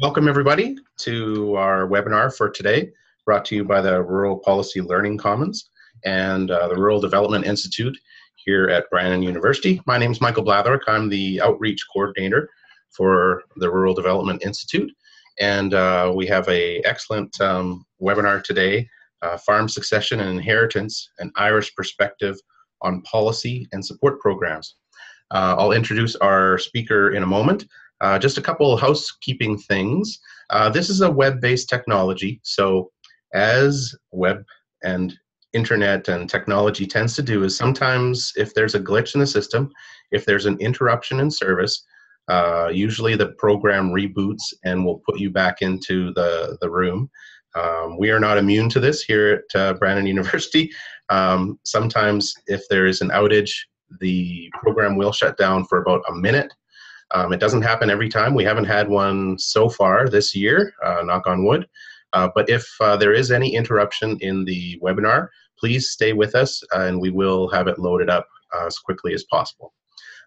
Welcome everybody to our webinar for today, brought to you by the Rural Policy Learning Commons and uh, the Rural Development Institute here at Brandon University. My name is Michael Blatherick. I'm the outreach coordinator for the Rural Development Institute. And uh, we have a excellent um, webinar today, uh, Farm Succession and Inheritance, an Irish Perspective on Policy and Support Programs. Uh, I'll introduce our speaker in a moment. Uh, just a couple housekeeping things. Uh, this is a web-based technology, so as web and internet and technology tends to do is sometimes if there's a glitch in the system, if there's an interruption in service, uh, usually the program reboots and will put you back into the, the room. Um, we are not immune to this here at uh, Brandon University. Um, sometimes if there is an outage, the program will shut down for about a minute um, it doesn't happen every time. We haven't had one so far this year, uh, knock on wood. Uh, but if uh, there is any interruption in the webinar, please stay with us uh, and we will have it loaded up uh, as quickly as possible.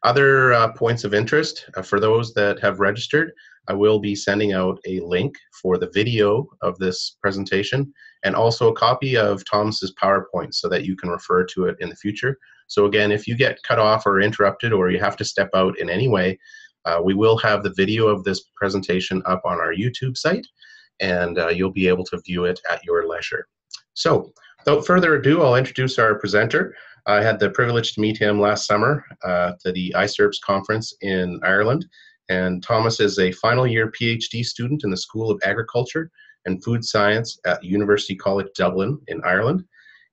Other uh, points of interest for those that have registered, I will be sending out a link for the video of this presentation and also a copy of Thomas's PowerPoint so that you can refer to it in the future. So again, if you get cut off or interrupted or you have to step out in any way, uh, we will have the video of this presentation up on our YouTube site, and uh, you'll be able to view it at your leisure. So, without further ado, I'll introduce our presenter. I had the privilege to meet him last summer uh, the ICRPS conference in Ireland, and Thomas is a final year PhD student in the School of Agriculture and Food Science at University College Dublin in Ireland.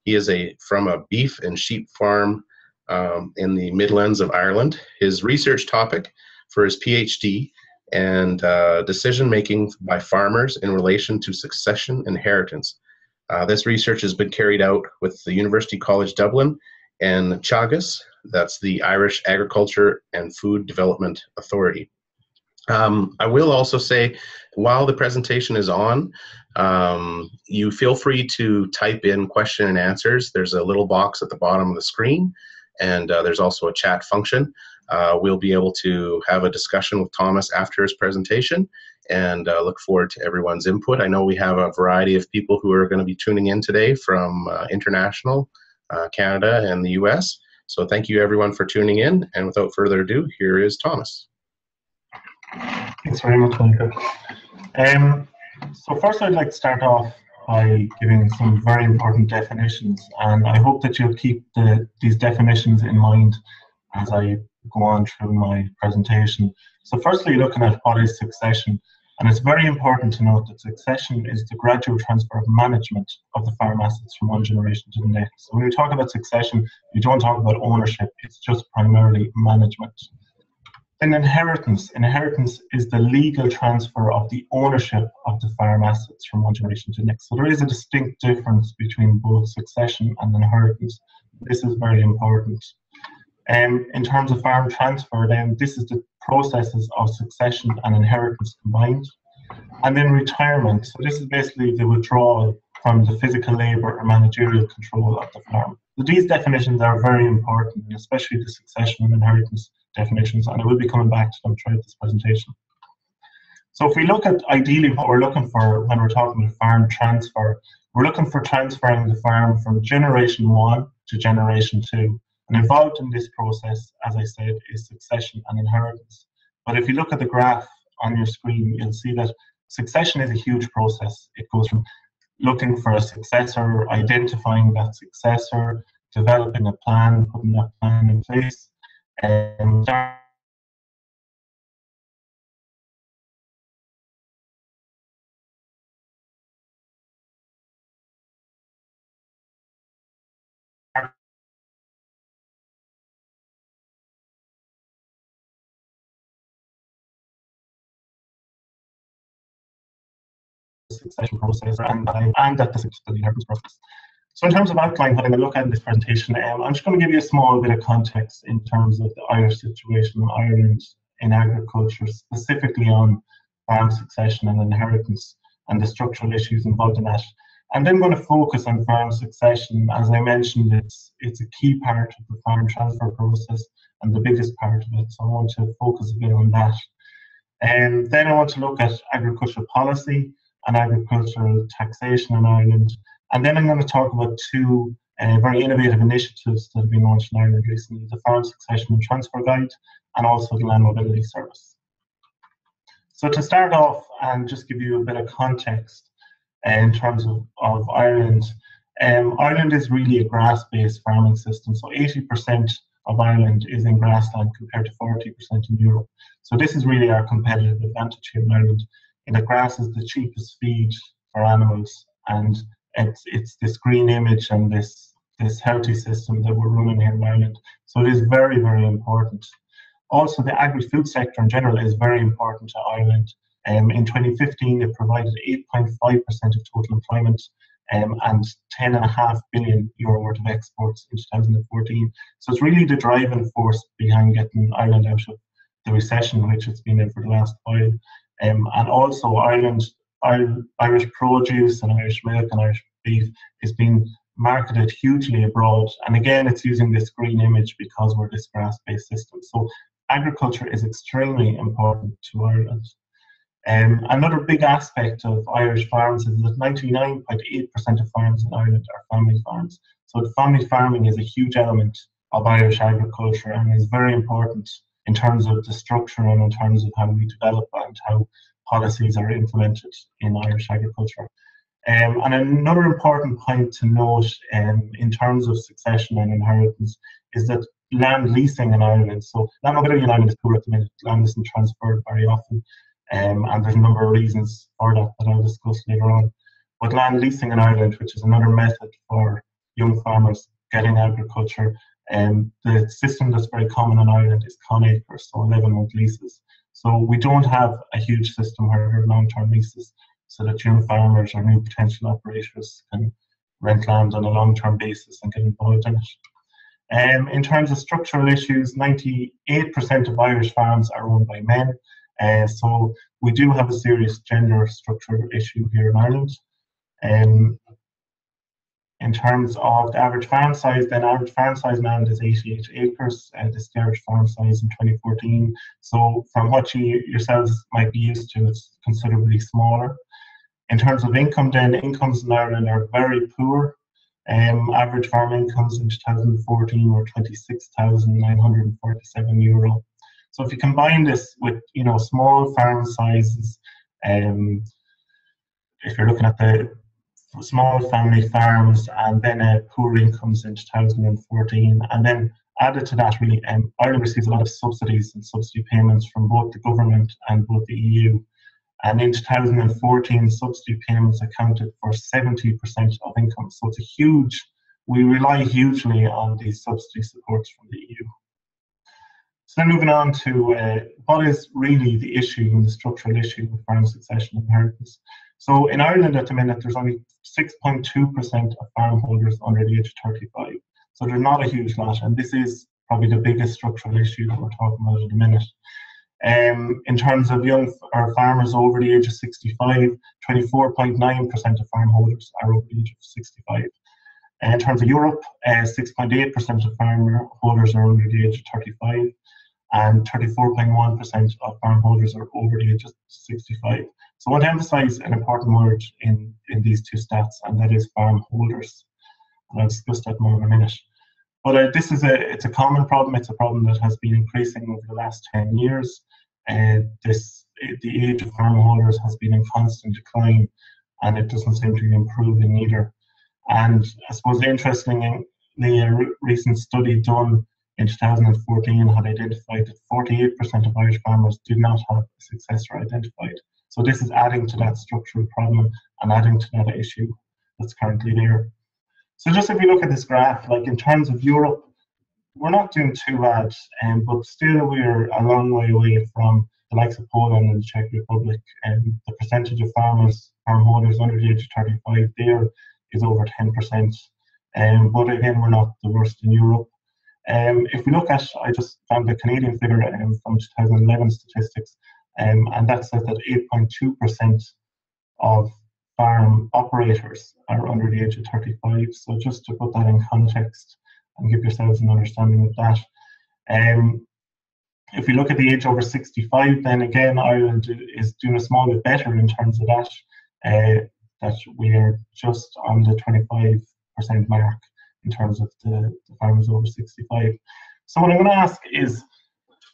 He is a from a beef and sheep farm um, in the Midlands of Ireland. His research topic for his PhD and uh, decision making by farmers in relation to succession inheritance. Uh, this research has been carried out with the University College Dublin and Teagasc, that's the Irish Agriculture and Food Development Authority. Um, I will also say, while the presentation is on, um, you feel free to type in question and answers. There's a little box at the bottom of the screen, and uh, there's also a chat function. Uh, we'll be able to have a discussion with Thomas after his presentation and uh, look forward to everyone's input. I know we have a variety of people who are going to be tuning in today from uh, international, uh, Canada, and the US. So thank you everyone for tuning in. And without further ado, here is Thomas. Thanks very much, Michael. Um, so first I'd like to start off by giving some very important definitions and I hope that you'll keep the, these definitions in mind as I go on through my presentation. So firstly, looking at what is succession, and it's very important to note that succession is the gradual transfer of management of the farm assets from one generation to the next. So when we talk about succession, you don't talk about ownership, it's just primarily management. Then inheritance. Inheritance is the legal transfer of the ownership of the farm assets from one generation to the next. So there is a distinct difference between both succession and inheritance. This is very important. Um, in terms of farm transfer, then this is the processes of succession and inheritance combined. And then retirement. So this is basically the withdrawal from the physical labour or managerial control of the farm. So these definitions are very important, especially the succession and inheritance definitions, and I will be coming back to them throughout this presentation. So if we look at ideally what we're looking for when we're talking about farm transfer, we're looking for transferring the farm from generation one to generation two. And involved in this process, as I said, is succession and inheritance. But if you look at the graph on your screen, you'll see that succession is a huge process. It goes from looking for a successor, identifying that successor, developing a plan, putting that plan in place, and succession process and, and at the, inheritance process. So in terms of outline, I'm going to look at this presentation, um, I'm just going to give you a small bit of context in terms of the Irish situation in Ireland in agriculture, specifically on farm succession and inheritance and the structural issues involved in that. And then going to focus on farm succession. As I mentioned, it's it's a key part of the farm transfer process and the biggest part of it. So I want to focus a bit on that. And um, then I want to look at agricultural policy and agricultural taxation in Ireland. And then I'm going to talk about two uh, very innovative initiatives that have been launched in Ireland recently the Farm Succession and Transfer Guide and also the Land Mobility Service. So, to start off and just give you a bit of context uh, in terms of, of Ireland, um, Ireland is really a grass based farming system. So, 80% of Ireland is in grassland compared to 40% in Europe. So, this is really our competitive advantage here in Ireland, that grass is the cheapest feed for animals and it's it's this green image and this this healthy system that we're running here in Ireland. So it is very, very important. Also, the agri-food sector in general is very important to Ireland. Um, in 2015, it provided 8.5% of total employment um, and 10.5 billion euro worth of exports in 2014. So it's really the driving force behind getting Ireland out of the recession, which it's been in for the last while. Um, and also, Ireland, Irish produce and Irish milk and Irish beef is being marketed hugely abroad. And again, it's using this green image because we're this grass based system. So agriculture is extremely important to Ireland. Um, another big aspect of Irish farms is that 99.8% of farms in Ireland are family farms. So family farming is a huge element of Irish agriculture and is very important in terms of the structure and in terms of how we develop and how policies are implemented in Irish agriculture. Um, and another important point to note um, in terms of succession and inheritance is that land leasing in Ireland, so land mobility in Ireland is poor at the minute, land isn't transferred very often, um, and there's a number of reasons for that that I'll discuss later on. But land leasing in Ireland, which is another method for young farmers getting agriculture, um, the system that's very common in Ireland is conacres, so 11 month leases. So we don't have a huge system where there are long term leases so that young farmers or new potential operators can rent land on a long-term basis and get involved in it. Um, in terms of structural issues, 98% of Irish farms are owned by men, uh, so we do have a serious gender structural issue here in Ireland. Um, in terms of the average farm size, then average farm size now is 88 acres. Uh, this is the average farm size in 2014. So from what you yourselves might be used to, it's considerably smaller. In terms of income, then incomes in Ireland are very poor. Um, average farm incomes in 2014 were 26,947 euro. So if you combine this with you know small farm sizes, um, if you're looking at the small family farms and then uh, poor incomes in 2014, and then added to that, really, um, Ireland receives a lot of subsidies and subsidy payments from both the government and both the EU. And in 2014, subsidy payments accounted for 70% of income. So it's a huge, we rely hugely on these subsidy supports from the EU. So then moving on to uh, what is really the issue and the structural issue with farm succession inheritance. So in Ireland at the minute, there's only 6.2% of farm holders under the age of 35. So there's not a huge lot, and this is probably the biggest structural issue that we're talking about at the minute. Um, in terms of young or farmers over the age of 65, 24.9% of farm holders are over the age of 65. And in terms of Europe, 6.8% uh, of farm holders are under the age of 35, and 34.1% of farm holders are over the age of 65. So I want to emphasize an important word in, in these two stats, and that is farm holders. And I'll discuss that more in a minute. But uh, this is a it's a common problem. It's a problem that has been increasing over the last 10 years. Uh, this the age of farm holders has been in constant decline, and it doesn't seem to be improving either. And I suppose interestingly, a recent study done in 2014 had identified that 48% of Irish farmers did not have a successor identified. So this is adding to that structural problem and adding to that issue that's currently there. So just if we look at this graph, like in terms of Europe, we're not doing too bad, um, but still we're a long way away from the likes of Poland and the Czech Republic. And um, the percentage of farmers, farm holders under the age of 35 there is over 10%. Um, but again, we're not the worst in Europe. Um, if we look at, I just found the Canadian figure um, from 2011 statistics, um, and that says that 8.2% of farm operators are under the age of 35. So just to put that in context, and give yourselves an understanding of that. Um, if we look at the age over 65, then again, Ireland is doing a small bit better in terms of that. Uh, that we are just on the 25% mark in terms of the, the farmers over 65. So what I'm going to ask is,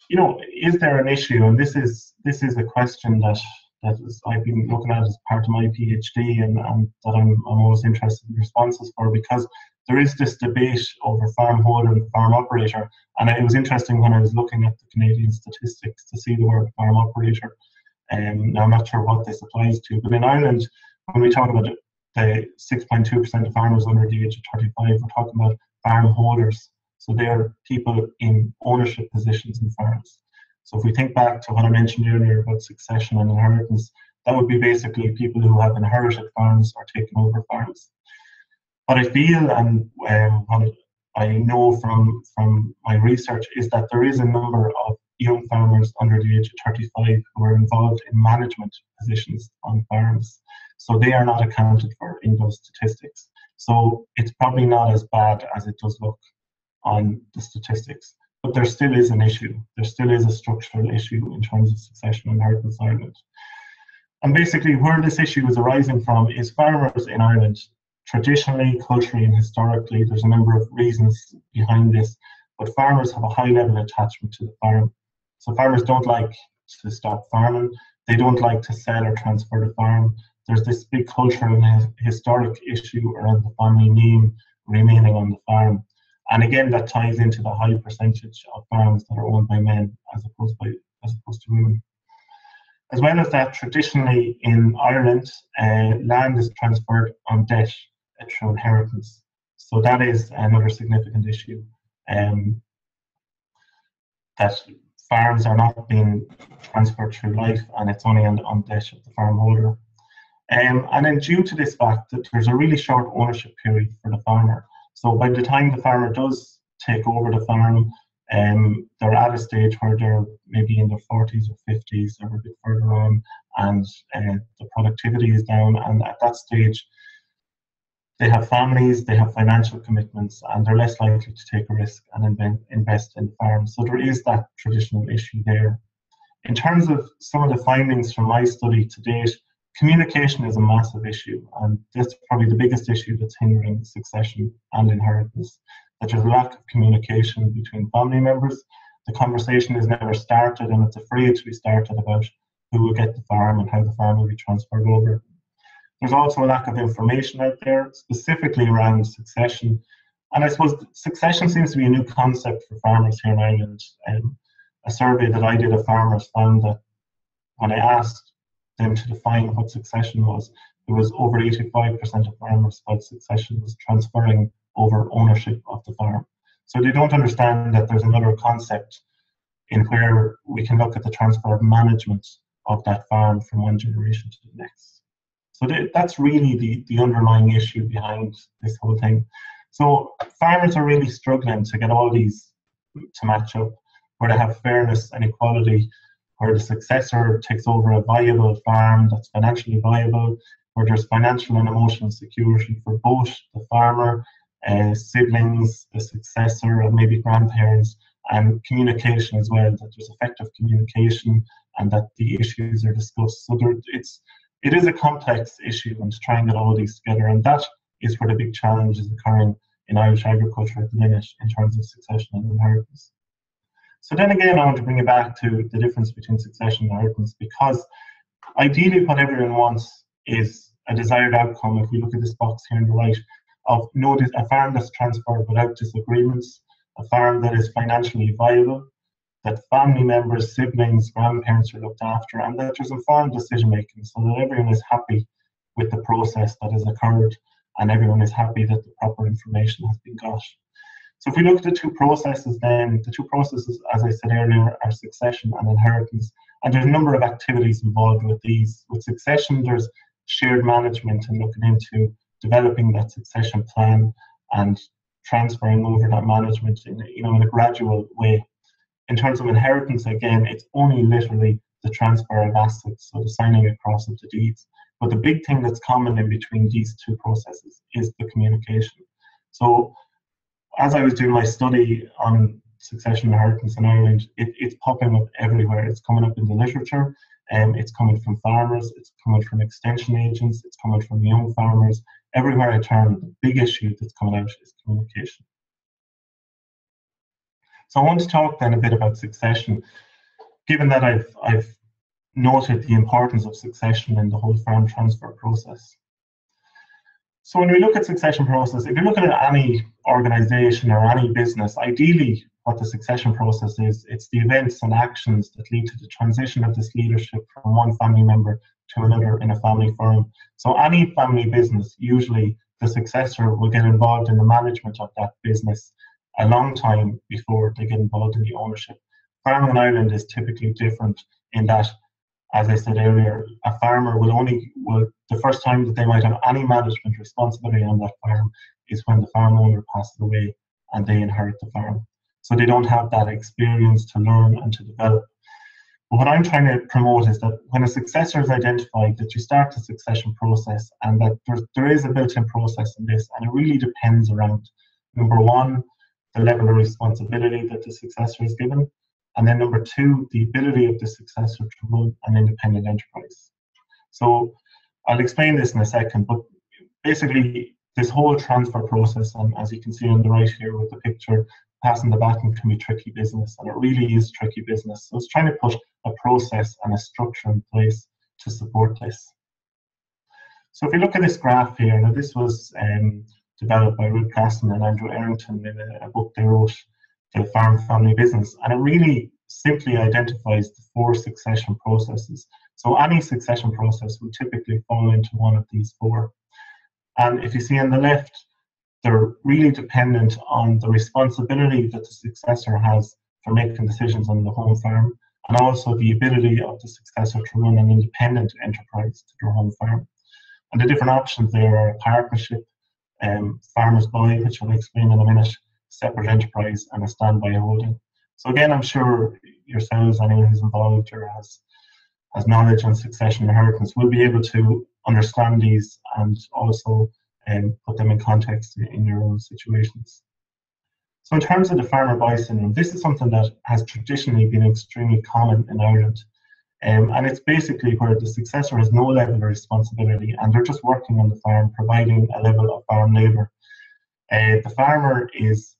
you know, is there an issue? And this is this is a question that that is, I've been looking at as part of my PhD, and, and that I'm, I'm always interested in responses for because there is this debate over farm holder and farm operator. And it was interesting when I was looking at the Canadian statistics to see the word farm operator. Um, I'm not sure what this applies to, but in Ireland, when we talk about the 6.2% of farmers under the age of 35, we're talking about farm holders. So they are people in ownership positions in farms. So if we think back to what I mentioned earlier about succession and inheritance, that would be basically people who have inherited farms or taken over farms. What I feel and um, what I know from from my research is that there is a number of young farmers under the age of 35 who are involved in management positions on farms. So they are not accounted for in those statistics. So it's probably not as bad as it does look on the statistics. But there still is an issue. There still is a structural issue in terms of succession in Ireland. And basically, where this issue is arising from is farmers in Ireland traditionally, culturally, and historically, there's a number of reasons behind this, but farmers have a high level attachment to the farm. So farmers don't like to stop farming, they don't like to sell or transfer the farm. There's this big cultural and historic issue around the family name remaining on the farm. And again, that ties into the high percentage of farms that are owned by men as opposed by as opposed to women. As well as that, traditionally in Ireland, uh, land is transferred on debt through inheritance. So that is another significant issue. Um, that farms are not being transferred through life and it's only on, on debt of the farm holder. Um, and then due to this fact that there's a really short ownership period for the farmer. So by the time the farmer does take over the farm, um, they're at a stage where they're maybe in their 40s or 50s or a bit further on, and uh, the productivity is down. And at that stage, they have families, they have financial commitments, and they're less likely to take a risk and invest in farms. So there is that traditional issue there. In terms of some of the findings from my study to date, communication is a massive issue, and that's probably the biggest issue that's hindering succession and inheritance. That there's a lack of communication between family members. The conversation is never started, and it's afraid to be started about who will get the farm and how the farm will be transferred over. There's also a lack of information out there, specifically around succession. And I suppose succession seems to be a new concept for farmers here in Ireland. Um, a survey that I did of farmers found that when I asked them to define what succession was, there was over 85% of farmers felt succession was transferring over ownership of the farm. So they don't understand that there's another concept in where we can look at the transfer of management of that farm from one generation to the next. So that's really the, the underlying issue behind this whole thing. So farmers are really struggling to get all these to match up, where they have fairness and equality, where the successor takes over a viable farm that's financially viable, where there's financial and emotional security for both the farmer, uh, siblings, the successor, and maybe grandparents, and communication as well, that there's effective communication and that the issues are discussed. So there, it's it is a complex issue and to try and get all these together. And that is where the big challenge is occurring in Irish agriculture at the minute in terms of succession and inheritance. So then again, I want to bring it back to the difference between succession and inheritance because ideally what everyone wants is a desired outcome. If we look at this box here on the right, of no, a farm that's transferred without disagreements, a farm that is financially viable, that family members, siblings, grandparents are looked after, and that there's informed decision making so that everyone is happy with the process that has occurred and everyone is happy that the proper information has been got. So if we look at the two processes then, the two processes, as I said earlier, are succession and inheritance. And there's a number of activities involved with these. With succession, there's shared management and looking into developing that succession plan and transferring over that management in, you know, in a gradual way in terms of inheritance, again, it's only literally the transfer of assets, so the signing across of the deeds. But the big thing that's common in between these two processes is the communication. So, as I was doing my study on succession inheritance in Ireland, it, it's popping up everywhere. It's coming up in the literature, um, it's coming from farmers, it's coming from extension agents, it's coming from young farmers. Everywhere I turn, the big issue that's coming out is communication. So I want to talk then a bit about succession, given that I've, I've noted the importance of succession in the whole farm transfer process. So when we look at succession process, if you're looking at any organization or any business, ideally what the succession process is, it's the events and actions that lead to the transition of this leadership from one family member to another in a family firm. So any family business, usually the successor will get involved in the management of that business a long time before they get involved in the ownership. Farming in Ireland is typically different in that as I said earlier, a farmer will only will the first time that they might have any management responsibility on that farm is when the farm owner passes away and they inherit the farm. So they don't have that experience to learn and to develop. But what I'm trying to promote is that when a successor is identified, that you start the succession process and that there, there is a built-in process in this, and it really depends around number one, the level of responsibility that the successor is given, and then number two, the ability of the successor to run an independent enterprise. So I'll explain this in a second, but basically this whole transfer process, and as you can see on the right here with the picture, passing the baton can be tricky business, and it really is tricky business. So it's trying to put a process and a structure in place to support this. So if you look at this graph here, now this was um, developed by Ruth Gasson and Andrew Errington in a, a book they wrote the farm family business. And it really simply identifies the four succession processes. So any succession process will typically fall into one of these four. And if you see on the left, they're really dependent on the responsibility that the successor has for making decisions on the home farm and also the ability of the successor to run an independent enterprise to their home farm. And the different options there are partnership, um, farmer's boy, which I'll explain in a minute, separate enterprise and a standby holding. So again, I'm sure yourselves, anyone who's involved or has has knowledge on succession inheritance will be able to understand these and also um, put them in context in your own situations. So in terms of the farmer boy syndrome, this is something that has traditionally been extremely common in Ireland. Um, and it's basically where the successor has no level of responsibility and they're just working on the farm, providing a level of farm labour. Uh, the farmer is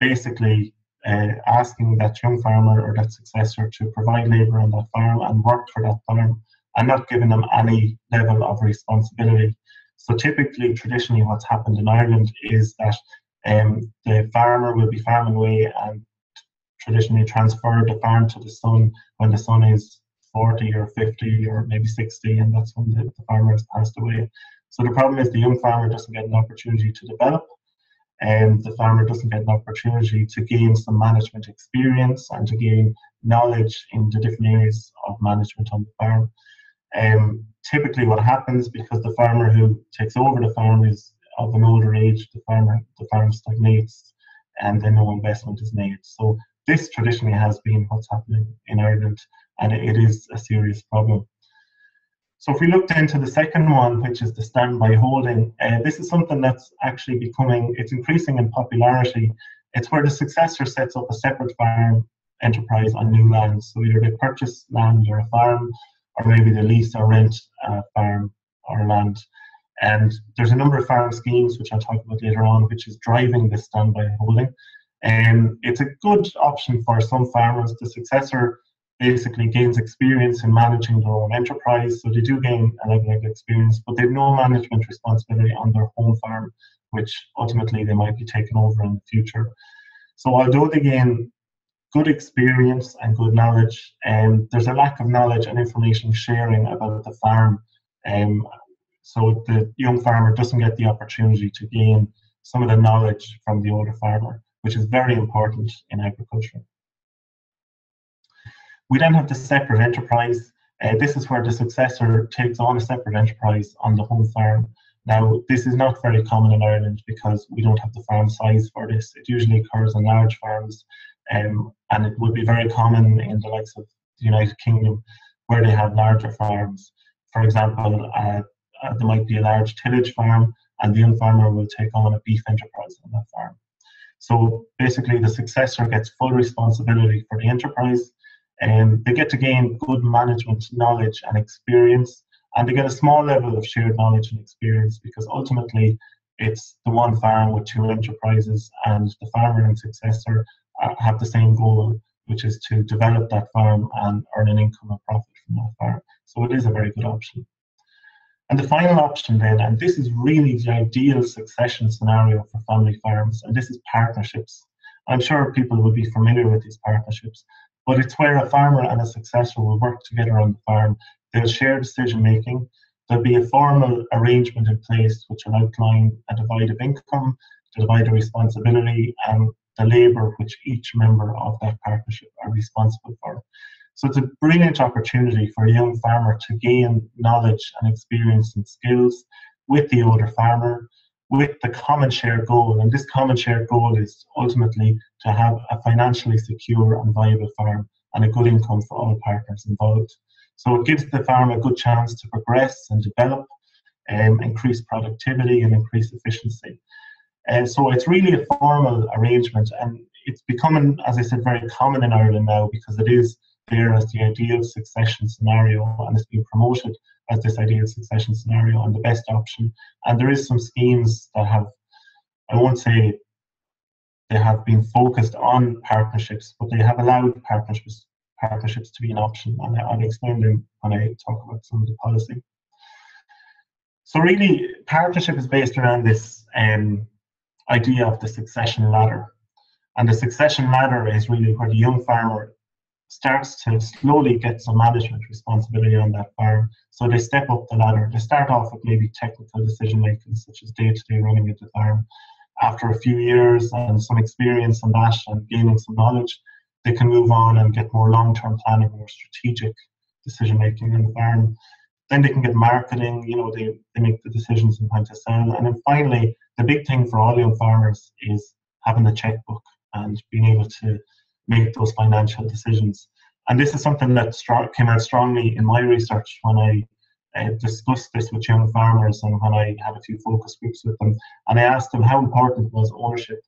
basically uh, asking that young farmer or that successor to provide labour on that farm and work for that farm and not giving them any level of responsibility. So typically, traditionally, what's happened in Ireland is that um, the farmer will be farming away and traditionally transfer the farm to the son when the son is 40 or 50 or maybe 60, and that's when the, the farmer has passed away. So the problem is the young farmer doesn't get an opportunity to develop and the farmer doesn't get an opportunity to gain some management experience and to gain knowledge in the different areas of management on the farm. Um, typically, what happens because the farmer who takes over the farm is of an older age, the farmer the farm stagnates, and then no investment is made. So this traditionally has been what's happening in Ireland, and it is a serious problem. So if we looked into the second one, which is the standby holding, uh, this is something that's actually becoming, it's increasing in popularity. It's where the successor sets up a separate farm enterprise on new land. So either they purchase land or a farm, or maybe they lease or rent a farm or land. And there's a number of farm schemes, which I'll talk about later on, which is driving this standby holding. And um, it's a good option for some farmers. The successor basically gains experience in managing their own enterprise. So they do gain a level of experience, but they have no management responsibility on their home farm, which ultimately they might be taken over in the future. So although they gain good experience and good knowledge, um, there's a lack of knowledge and information sharing about the farm. Um, so the young farmer doesn't get the opportunity to gain some of the knowledge from the older farmer, which is very important in agriculture. We then have the separate enterprise. Uh, this is where the successor takes on a separate enterprise on the home farm. Now, this is not very common in Ireland because we don't have the farm size for this. It usually occurs on large farms, um, and it would be very common in the likes of the United Kingdom where they have larger farms. For example, uh, uh, there might be a large tillage farm, and the young farmer will take on a beef enterprise on that farm. So basically, the successor gets full responsibility for the enterprise, and they get to gain good management knowledge and experience, and they get a small level of shared knowledge and experience because ultimately it's the one farm with two enterprises, and the farmer and successor uh, have the same goal, which is to develop that farm and earn an income and profit from that farm. So it is a very good option. And the final option then, and this is really the ideal succession scenario for family farms, and this is partnerships. I'm sure people will be familiar with these partnerships, but it's where a farmer and a successor will work together on the farm. They'll share decision making. There'll be a formal arrangement in place which will outline a divide of income, the divide of responsibility, and the labour which each member of that partnership are responsible for. So it's a brilliant opportunity for a young farmer to gain knowledge and experience and skills with the older farmer, with the common shared goal. And this common shared goal is ultimately to have a financially secure and viable farm and a good income for all partners involved. So it gives the farm a good chance to progress and develop, um, increase productivity and increase efficiency. And so it's really a formal arrangement and it's becoming, as I said, very common in Ireland now because it is there as the ideal succession scenario and it's being promoted as this ideal succession scenario and the best option. And there is some schemes that have, I won't say they have been focused on partnerships, but they have allowed partnerships partnerships to be an option, and I'll explain them when I talk about some of the policy. So really, partnership is based around this um, idea of the succession ladder. And the succession ladder is really where the young farmer starts to slowly get some management responsibility on that farm. So they step up the ladder. They start off with maybe technical decision making, such as day to day running of the farm. After a few years and some experience in that and gaining some knowledge, they can move on and get more long term planning, more strategic decision making in the farm. Then they can get marketing, you know, they, they make the decisions on how to sell. And then finally, the big thing for all young farmers is having the checkbook and being able to make those financial decisions. And this is something that came out strongly in my research when I uh, discussed this with young farmers and when I had a few focus groups with them. And I asked them how important was ownership.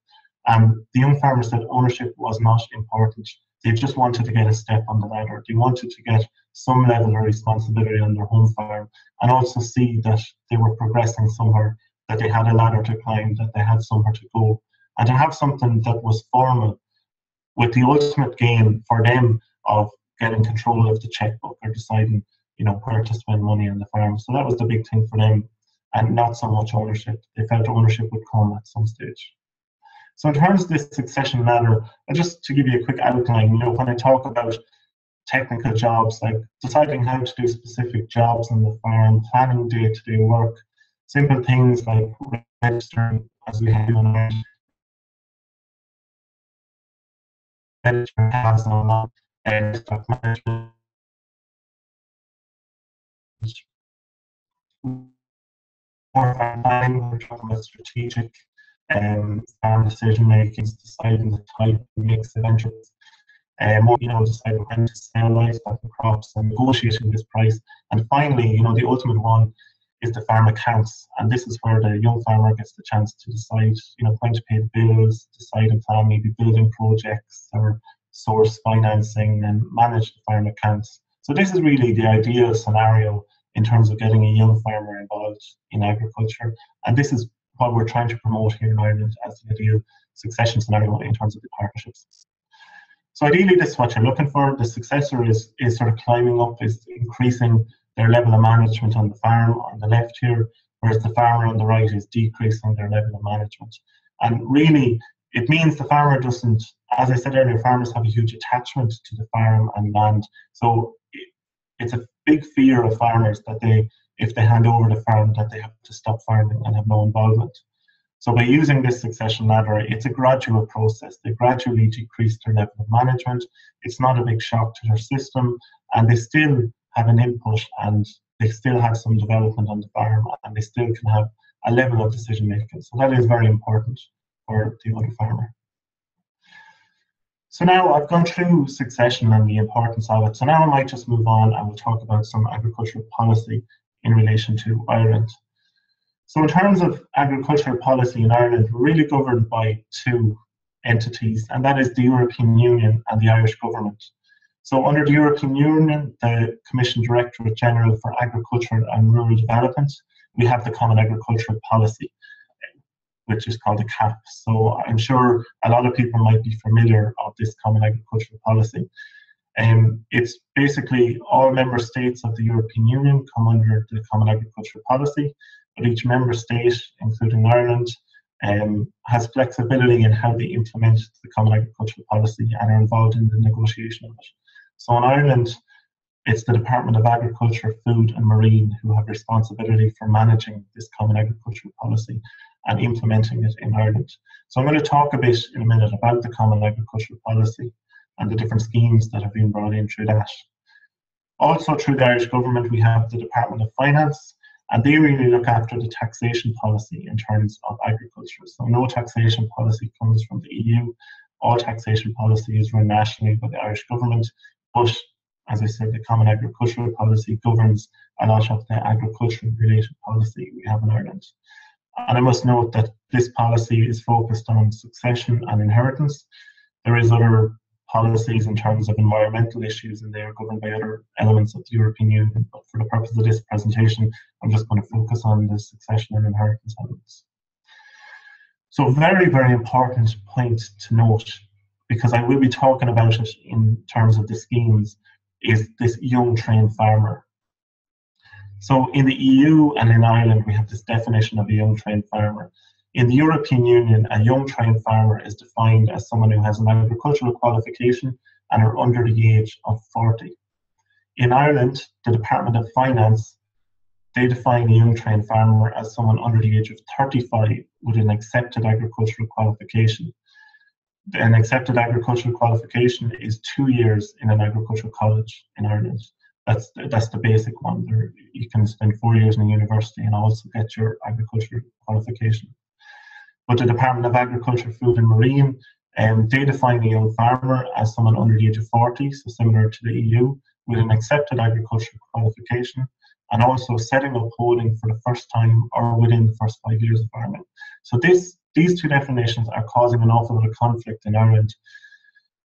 And the young farmers said ownership was not important. They just wanted to get a step on the ladder. They wanted to get some level of responsibility on their home farm and also see that they were progressing somewhere, that they had a ladder to climb, that they had somewhere to go. And to have something that was formal with the ultimate gain for them of getting control of the checkbook or deciding, you know, where to spend money on the farm. So that was the big thing for them, and not so much ownership. They felt ownership would come at some stage. So in terms of this succession ladder, just to give you a quick outline, you know, when I talk about technical jobs like deciding how to do specific jobs on the farm, planning day-to-day work, simple things like registering as we have on management has on and stock management. More planning, we're talking about strategic um, farm decision making, deciding the type of mix of entrants, um, you know, deciding when to sell livestock and crops and negotiating this price. And finally, you know, the ultimate one is the farm accounts. And this is where the young farmer gets the chance to decide, you know, when to pay the bills, decide plan maybe building projects or source financing and manage the farm accounts. So this is really the ideal scenario in terms of getting a young farmer involved in agriculture. And this is what we're trying to promote here in Ireland as the ideal succession scenario in terms of the partnerships. So ideally, this is what you're looking for. The successor is, is sort of climbing up, is increasing their level of management on the farm on the left here, whereas the farmer on the right is decreasing their level of management. And really, it means the farmer doesn't, as I said earlier, farmers have a huge attachment to the farm and land. So it's a big fear of farmers that they, if they hand over the farm, that they have to stop farming and have no involvement. So by using this succession ladder, it's a gradual process. They gradually decrease their level of management. It's not a big shock to their system, and they still have an input and they still have some development on the farm and they still can have a level of decision making. So that is very important for the older farmer. So now I've gone through succession and the importance of it. So now I might just move on and we'll talk about some agricultural policy in relation to Ireland. So in terms of agricultural policy in Ireland, we're really governed by two entities, and that is the European Union and the Irish Government. So, under the European Union, the Commission Directorate General for Agriculture and Rural Development, we have the Common Agricultural Policy, which is called the CAP. So, I'm sure a lot of people might be familiar of this Common Agricultural Policy. Um, it's basically all member states of the European Union come under the Common Agricultural Policy, but each member state, including Ireland, um, has flexibility in how they implement the Common Agricultural Policy and are involved in the negotiation of it. So in Ireland, it's the Department of Agriculture, Food and Marine who have responsibility for managing this Common Agricultural Policy and implementing it in Ireland. So I'm going to talk a bit in a minute about the Common Agricultural Policy and the different schemes that have been brought in through that. Also, through the Irish Government, we have the Department of Finance, and they really look after the taxation policy in terms of agriculture. So, no taxation policy comes from the EU. All taxation policy is run nationally by the Irish Government, but as I said, the Common Agricultural Policy governs a lot of the agricultural related policy we have in Ireland. And I must note that this policy is focused on succession and inheritance. There is other policies in terms of environmental issues, and they are governed by other elements of the European Union. But for the purpose of this presentation, I'm just going to focus on the succession and inheritance elements. So, very, very important point to note, because I will be talking about it in terms of the schemes, is this young trained farmer. So, in the EU and in Ireland, we have this definition of a young trained farmer. In the European Union, a young trained farmer is defined as someone who has an agricultural qualification and are under the age of 40. In Ireland, the Department of Finance, they define a young trained farmer as someone under the age of 35 with an accepted agricultural qualification. An accepted agricultural qualification is two years in an agricultural college in Ireland. That's the, that's the basic one. There, you can spend four years in a university and also get your agricultural qualification. But the Department of Agriculture, Food and Marine, um, they define a young farmer as someone under the age of 40, so similar to the EU, with an accepted agricultural qualification and also setting up holding for the first time or within the first five years of farming. So this these two definitions are causing an awful lot of conflict in Ireland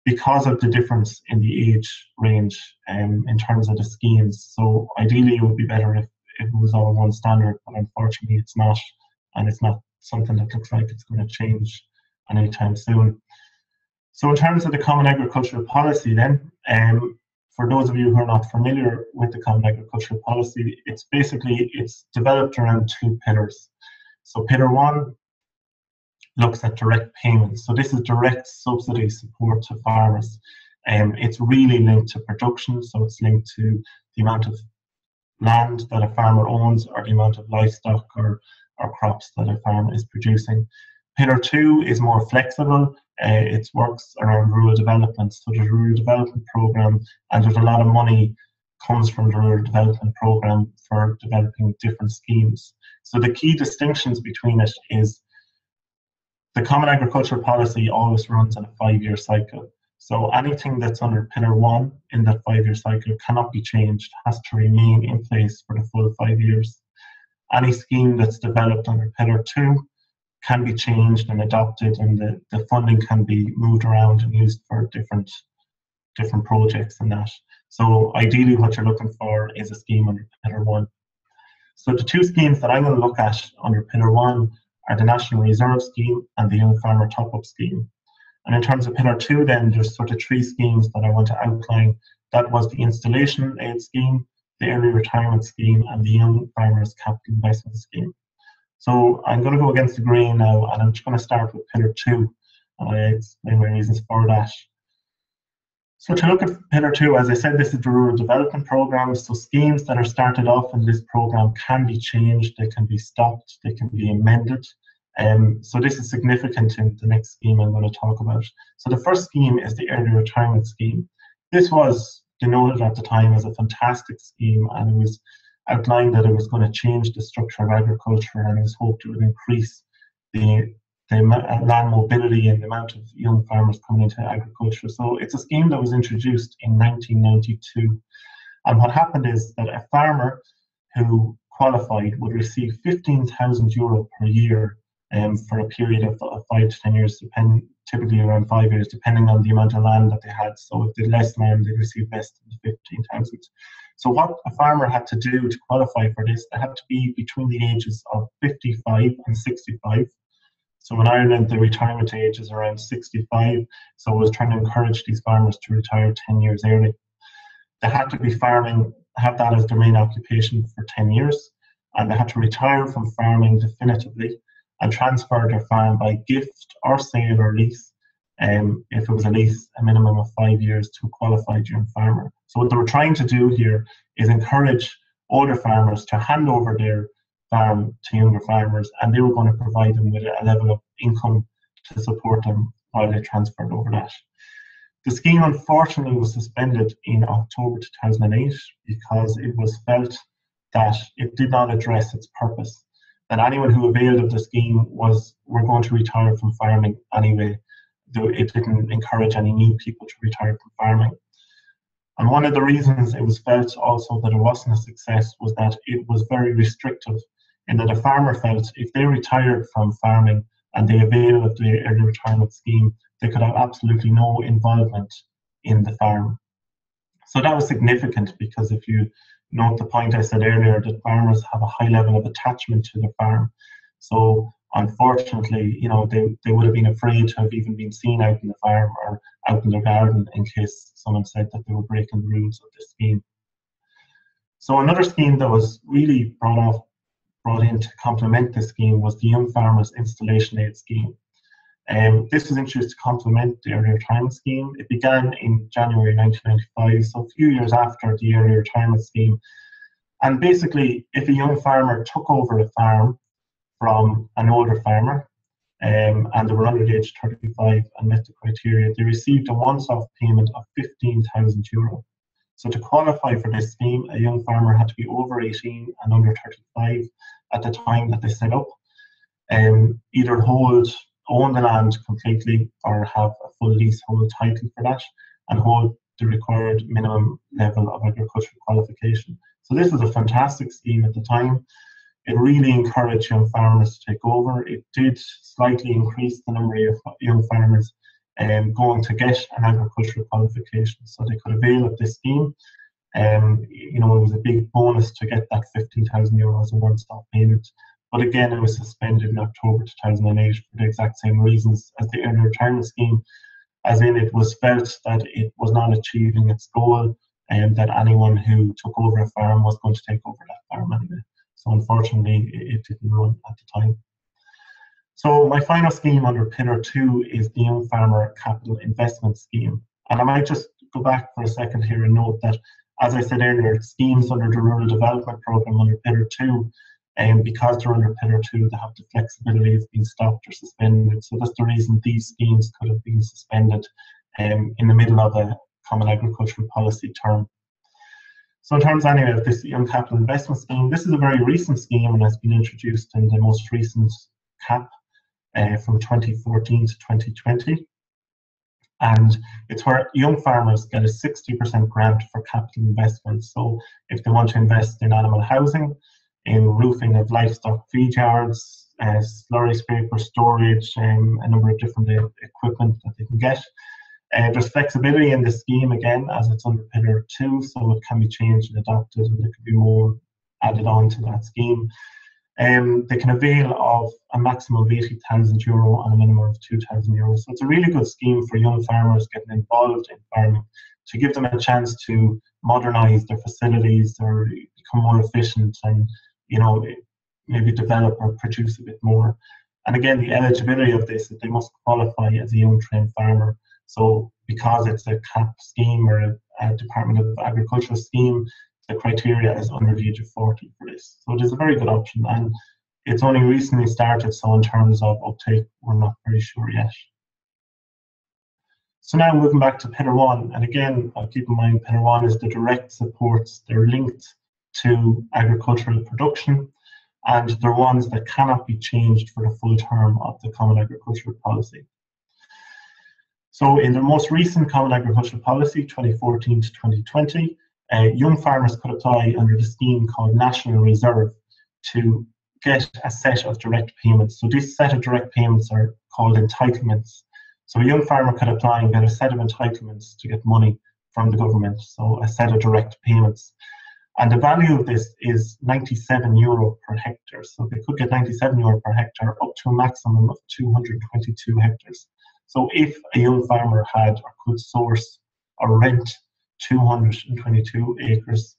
because of the difference in the age range um, in terms of the schemes. So ideally it would be better if, if it was all one standard, but unfortunately it's not and it's not something that looks like it's going to change anytime soon. So in terms of the Common Agricultural Policy then, um, for those of you who are not familiar with the Common Agricultural Policy, it's basically, it's developed around two pillars. So pillar one looks at direct payments. So this is direct subsidy support to farmers. Um, it's really linked to production, so it's linked to the amount of land that a farmer owns or the amount of livestock or or crops that a farm is producing. Pillar two is more flexible. Uh, it works around rural development. So a rural development program, and there's a lot of money comes from the rural development program for developing different schemes. So the key distinctions between it is the common agricultural policy always runs on a five-year cycle. So anything that's under pillar one in that five-year cycle cannot be changed, has to remain in place for the full five years. Any scheme that's developed under Pillar 2 can be changed and adopted, and the, the funding can be moved around and used for different different projects and that. So ideally, what you're looking for is a scheme under Pillar 1. So the two schemes that I'm going to look at under Pillar 1 the National Reserve Scheme and the Young Farmer Top-Up Scheme. And in terms of Pillar 2, then there's sort of three schemes that I want to outline. That was the Installation Aid Scheme, the Early Retirement Scheme, and the Young Farmers Capital Investment Scheme. So I'm going to go against the grain now, and I'm just going to start with Pillar 2, and I explain my reasons for that. So to look at Pillar 2, as I said, this is the Rural Development Programme, so schemes that are started off in this programme can be changed, they can be stopped, they can be amended. Um, so this is significant in the next scheme I'm going to talk about. So the first scheme is the Early Retirement Scheme. This was denoted at the time as a fantastic scheme, and it was outlined that it was going to change the structure of agriculture, and it was hoped it would increase the the uh, land mobility and the amount of young farmers coming into agriculture. So it's a scheme that was introduced in 1992. And what happened is that a farmer who qualified would receive 15,000 euro per year um, for a period of, five to ten years, depend, typically around five years, depending on the amount of land that they had. So if they had less land, they received less than 15,000. So what a farmer had to do to qualify for this, they had to be between the ages of 55 and 65. So in Ireland, the retirement age is around 65. So I was trying to encourage these farmers to retire 10 years early. They had to be farming, have that as their main occupation for 10 years, and they had to retire from farming definitively and transfer their farm by gift or sale or lease. Um, if it was a lease, a minimum of five years to a qualified young farmer. So what they were trying to do here is encourage older farmers to hand over their farm to younger farmers, and they were going to provide them with a level of income to support them while they transferred over that. The scheme unfortunately was suspended in October 2008 because it was felt that it did not address its purpose that anyone who availed of the scheme was were going to retire from farming anyway. Though it didn't encourage any new people to retire from farming. And one of the reasons it was felt also that it wasn't a success was that it was very restrictive in that a farmer felt if they retired from farming and they availed of the early retirement scheme, they could have absolutely no involvement in the farm. So that was significant because if you note the point I said earlier that farmers have a high level of attachment to their farm. So unfortunately, you know, they, they would have been afraid to have even been seen out in the farm or out in their garden in case someone said that they were breaking the rules of the scheme. So another scheme that was really brought off brought in to complement this scheme was the Young Farmers Installation Aid Scheme. Um, this was introduced to complement the early retirement scheme. It began in January 1995, so a few years after the early retirement scheme. And basically, if a young farmer took over a farm from an older farmer um, and they were under the age of 35 and met the criteria, they received a once off payment of 15,000 euro. So, to qualify for this scheme, a young farmer had to be over 18 and under 35 at the time that they set up, um, either hold own the land completely or have a full leasehold title for that and hold the required minimum level of agricultural qualification. So this was a fantastic scheme at the time. It really encouraged young farmers to take over. It did slightly increase the number of young farmers um, going to get an agricultural qualification so they could avail of this scheme. Um, you know, it was a big bonus to get that 15,000 euros a one-stop payment but again, it was suspended in October 2008 for the exact same reasons as the early retirement scheme, as in it was felt that it was not achieving its goal and that anyone who took over a farm was going to take over that farm anyway. So unfortunately, it didn't run at the time. So my final scheme under Pillar 2 is the Young Farmer Capital Investment Scheme. And I might just go back for a second here and note that, as I said earlier, schemes under the Rural Development Programme under Pillar 2 and because they're under Pillar 2, they have the flexibility of being stopped or suspended. So that's the reason these schemes could have been suspended um, in the middle of a Common Agricultural Policy term. So in terms anyway of this Young Capital Investment Scheme, this is a very recent scheme and has been introduced in the most recent CAP uh, from 2014 to 2020. And it's where young farmers get a 60% grant for capital investment. So if they want to invest in animal housing, in roofing of livestock feed yards, uh, slurry scraper storage, um, a number of different uh, equipment that they can get. Uh, there's flexibility in the scheme again as it's under Pillar 2, so it can be changed and adapted, and there could be more added on to that scheme. Um, they can avail of a maximum of 80,000 euro and a minimum of 2,000 euro. So it's a really good scheme for young farmers getting involved in farming to give them a chance to modernise their facilities or become more efficient and you know, maybe develop or produce a bit more. And again, the eligibility of this is they must qualify as a young trained farmer. So because it's a CAP scheme or a, a Department of Agriculture scheme, the criteria is under the age of 40 for this. So it is a very good option. And it's only recently started, so in terms of uptake, we're not very sure yet. So now moving back to Pillar 1, and again, I'll keep in mind Pillar 1 is the direct supports, they're linked to agricultural production, and they're ones that cannot be changed for the full term of the Common Agricultural Policy. So, in the most recent Common Agricultural Policy, 2014 to 2020, uh, young farmers could apply under the scheme called National Reserve to get a set of direct payments. So this set of direct payments are called entitlements. So a young farmer could apply and get a set of entitlements to get money from the government, so a set of direct payments. And the value of this is 97 euro per hectare. So they could get 97 euro per hectare up to a maximum of 222 hectares. So if a young farmer had or could source or rent 222 acres,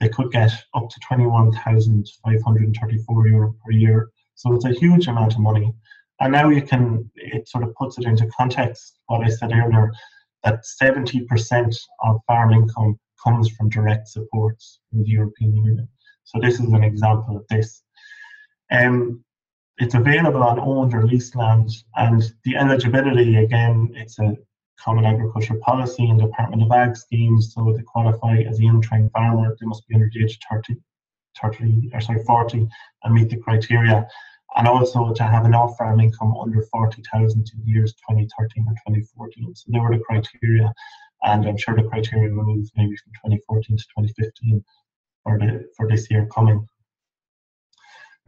they could get up to 21,534 euro per year. So it's a huge amount of money. And now you can, it sort of puts it into context what I said earlier that 70% of farm income comes from direct supports from the European Union. So this is an example of this. Um, it's available on owned or leased land, and the eligibility again, it's a common agriculture policy and Department of Ag schemes. So they qualify as a young trained farmer, they must be under the age of 30, 30 or sorry 40 and meet the criteria. And also to have an off-farm income under 40,000 in years 2013 and 2014. So they were the criteria, and I'm sure the criteria will move maybe from 2014 to 2015 for the for this year coming.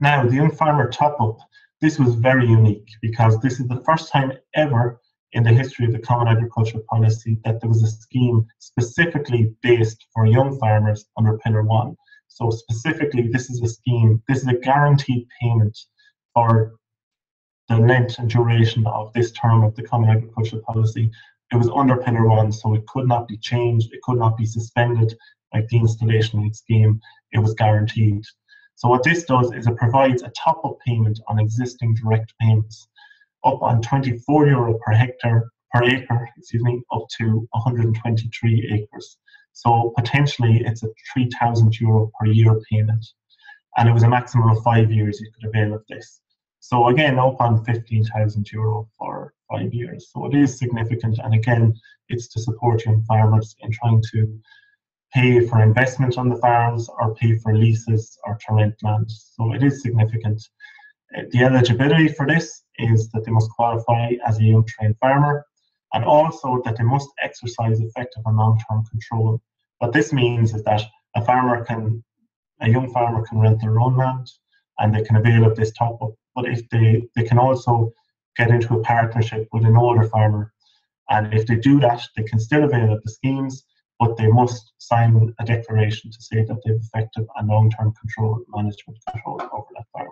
Now, the Young Farmer Top Up, this was very unique because this is the first time ever in the history of the Common Agricultural Policy that there was a scheme specifically based for young farmers under Pillar 1. So, specifically, this is a scheme, this is a guaranteed payment for the length and duration of this term of the Common Agricultural Policy. It was under Pillar 1, so it could not be changed, it could not be suspended like the installation scheme, it was guaranteed. So what this does is it provides a top-up payment on existing direct payments up on 24 euro per hectare per acre, excuse me, up to 123 acres. So potentially it's a 3,000 euro per year payment, and it was a maximum of five years you could avail of this. So again, up on 15,000 euro for five years. So it is significant, and again, it's to support young farmers in trying to pay for investment on the farms or pay for leases or to rent land. So it is significant. Uh, the eligibility for this is that they must qualify as a young trained farmer and also that they must exercise effective and long-term control. What this means is that a farmer can, a young farmer can rent their own land and they can avail of this top up. But if they, they can also get into a partnership with an older farmer and if they do that, they can still avail of the schemes but they must sign a declaration to say that they've effective and long-term control, management control over that farm.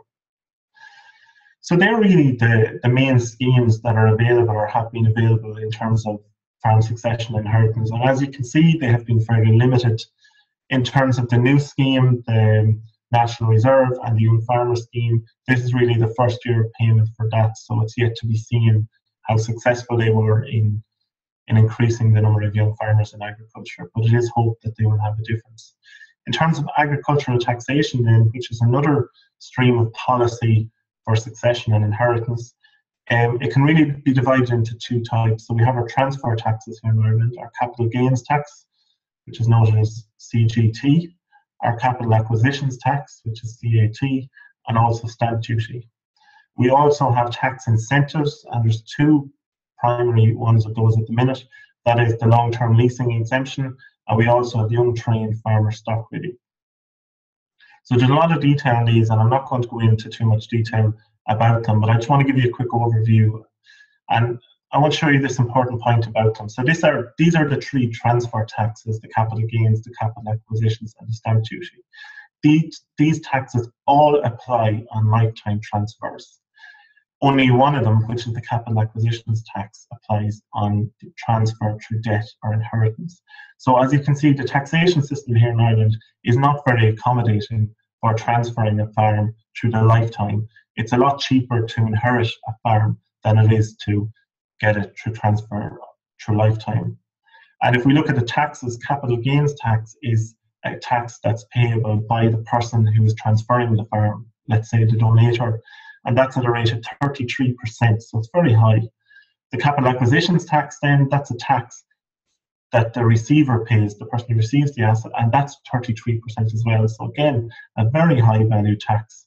So they're really the, the main schemes that are available or have been available in terms of farm succession inheritance. And as you can see, they have been fairly limited in terms of the new scheme, the National Reserve and the Young Farmer Scheme. This is really the first year of payment for that, so it's yet to be seen how successful they were in in increasing the number of young farmers in agriculture, but it is hoped that they will have a difference. In terms of agricultural taxation, then, which is another stream of policy for succession and inheritance, um, it can really be divided into two types. So we have our transfer taxes here in Ireland, our capital gains tax, which is known as CGT, our capital acquisitions tax, which is CAT, and also stamp duty. We also have tax incentives, and there's two primary ones of those at the minute. That is the long-term leasing exemption, and we also have young trained farmer stock relief. So there's a lot of detail in these, and I'm not going to go into too much detail about them, but I just want to give you a quick overview. And I want to show you this important point about them. So these are these are the three transfer taxes: the capital gains, the capital acquisitions, and the stamp duty. These these taxes all apply on lifetime transfers. Only one of them, which is the capital acquisitions tax, applies on transfer through debt or inheritance. So as you can see, the taxation system here in Ireland is not very accommodating for transferring a farm through the lifetime. It's a lot cheaper to inherit a farm than it is to get it through transfer through lifetime. And if we look at the taxes, capital gains tax is a tax that's payable by the person who is transferring the farm, let's say the donator and that's at a rate of 33%, so it's very high. The capital acquisitions tax, then, that's a tax that the receiver pays, the person who receives the asset, and that's 33% as well. So, again, a very high value tax.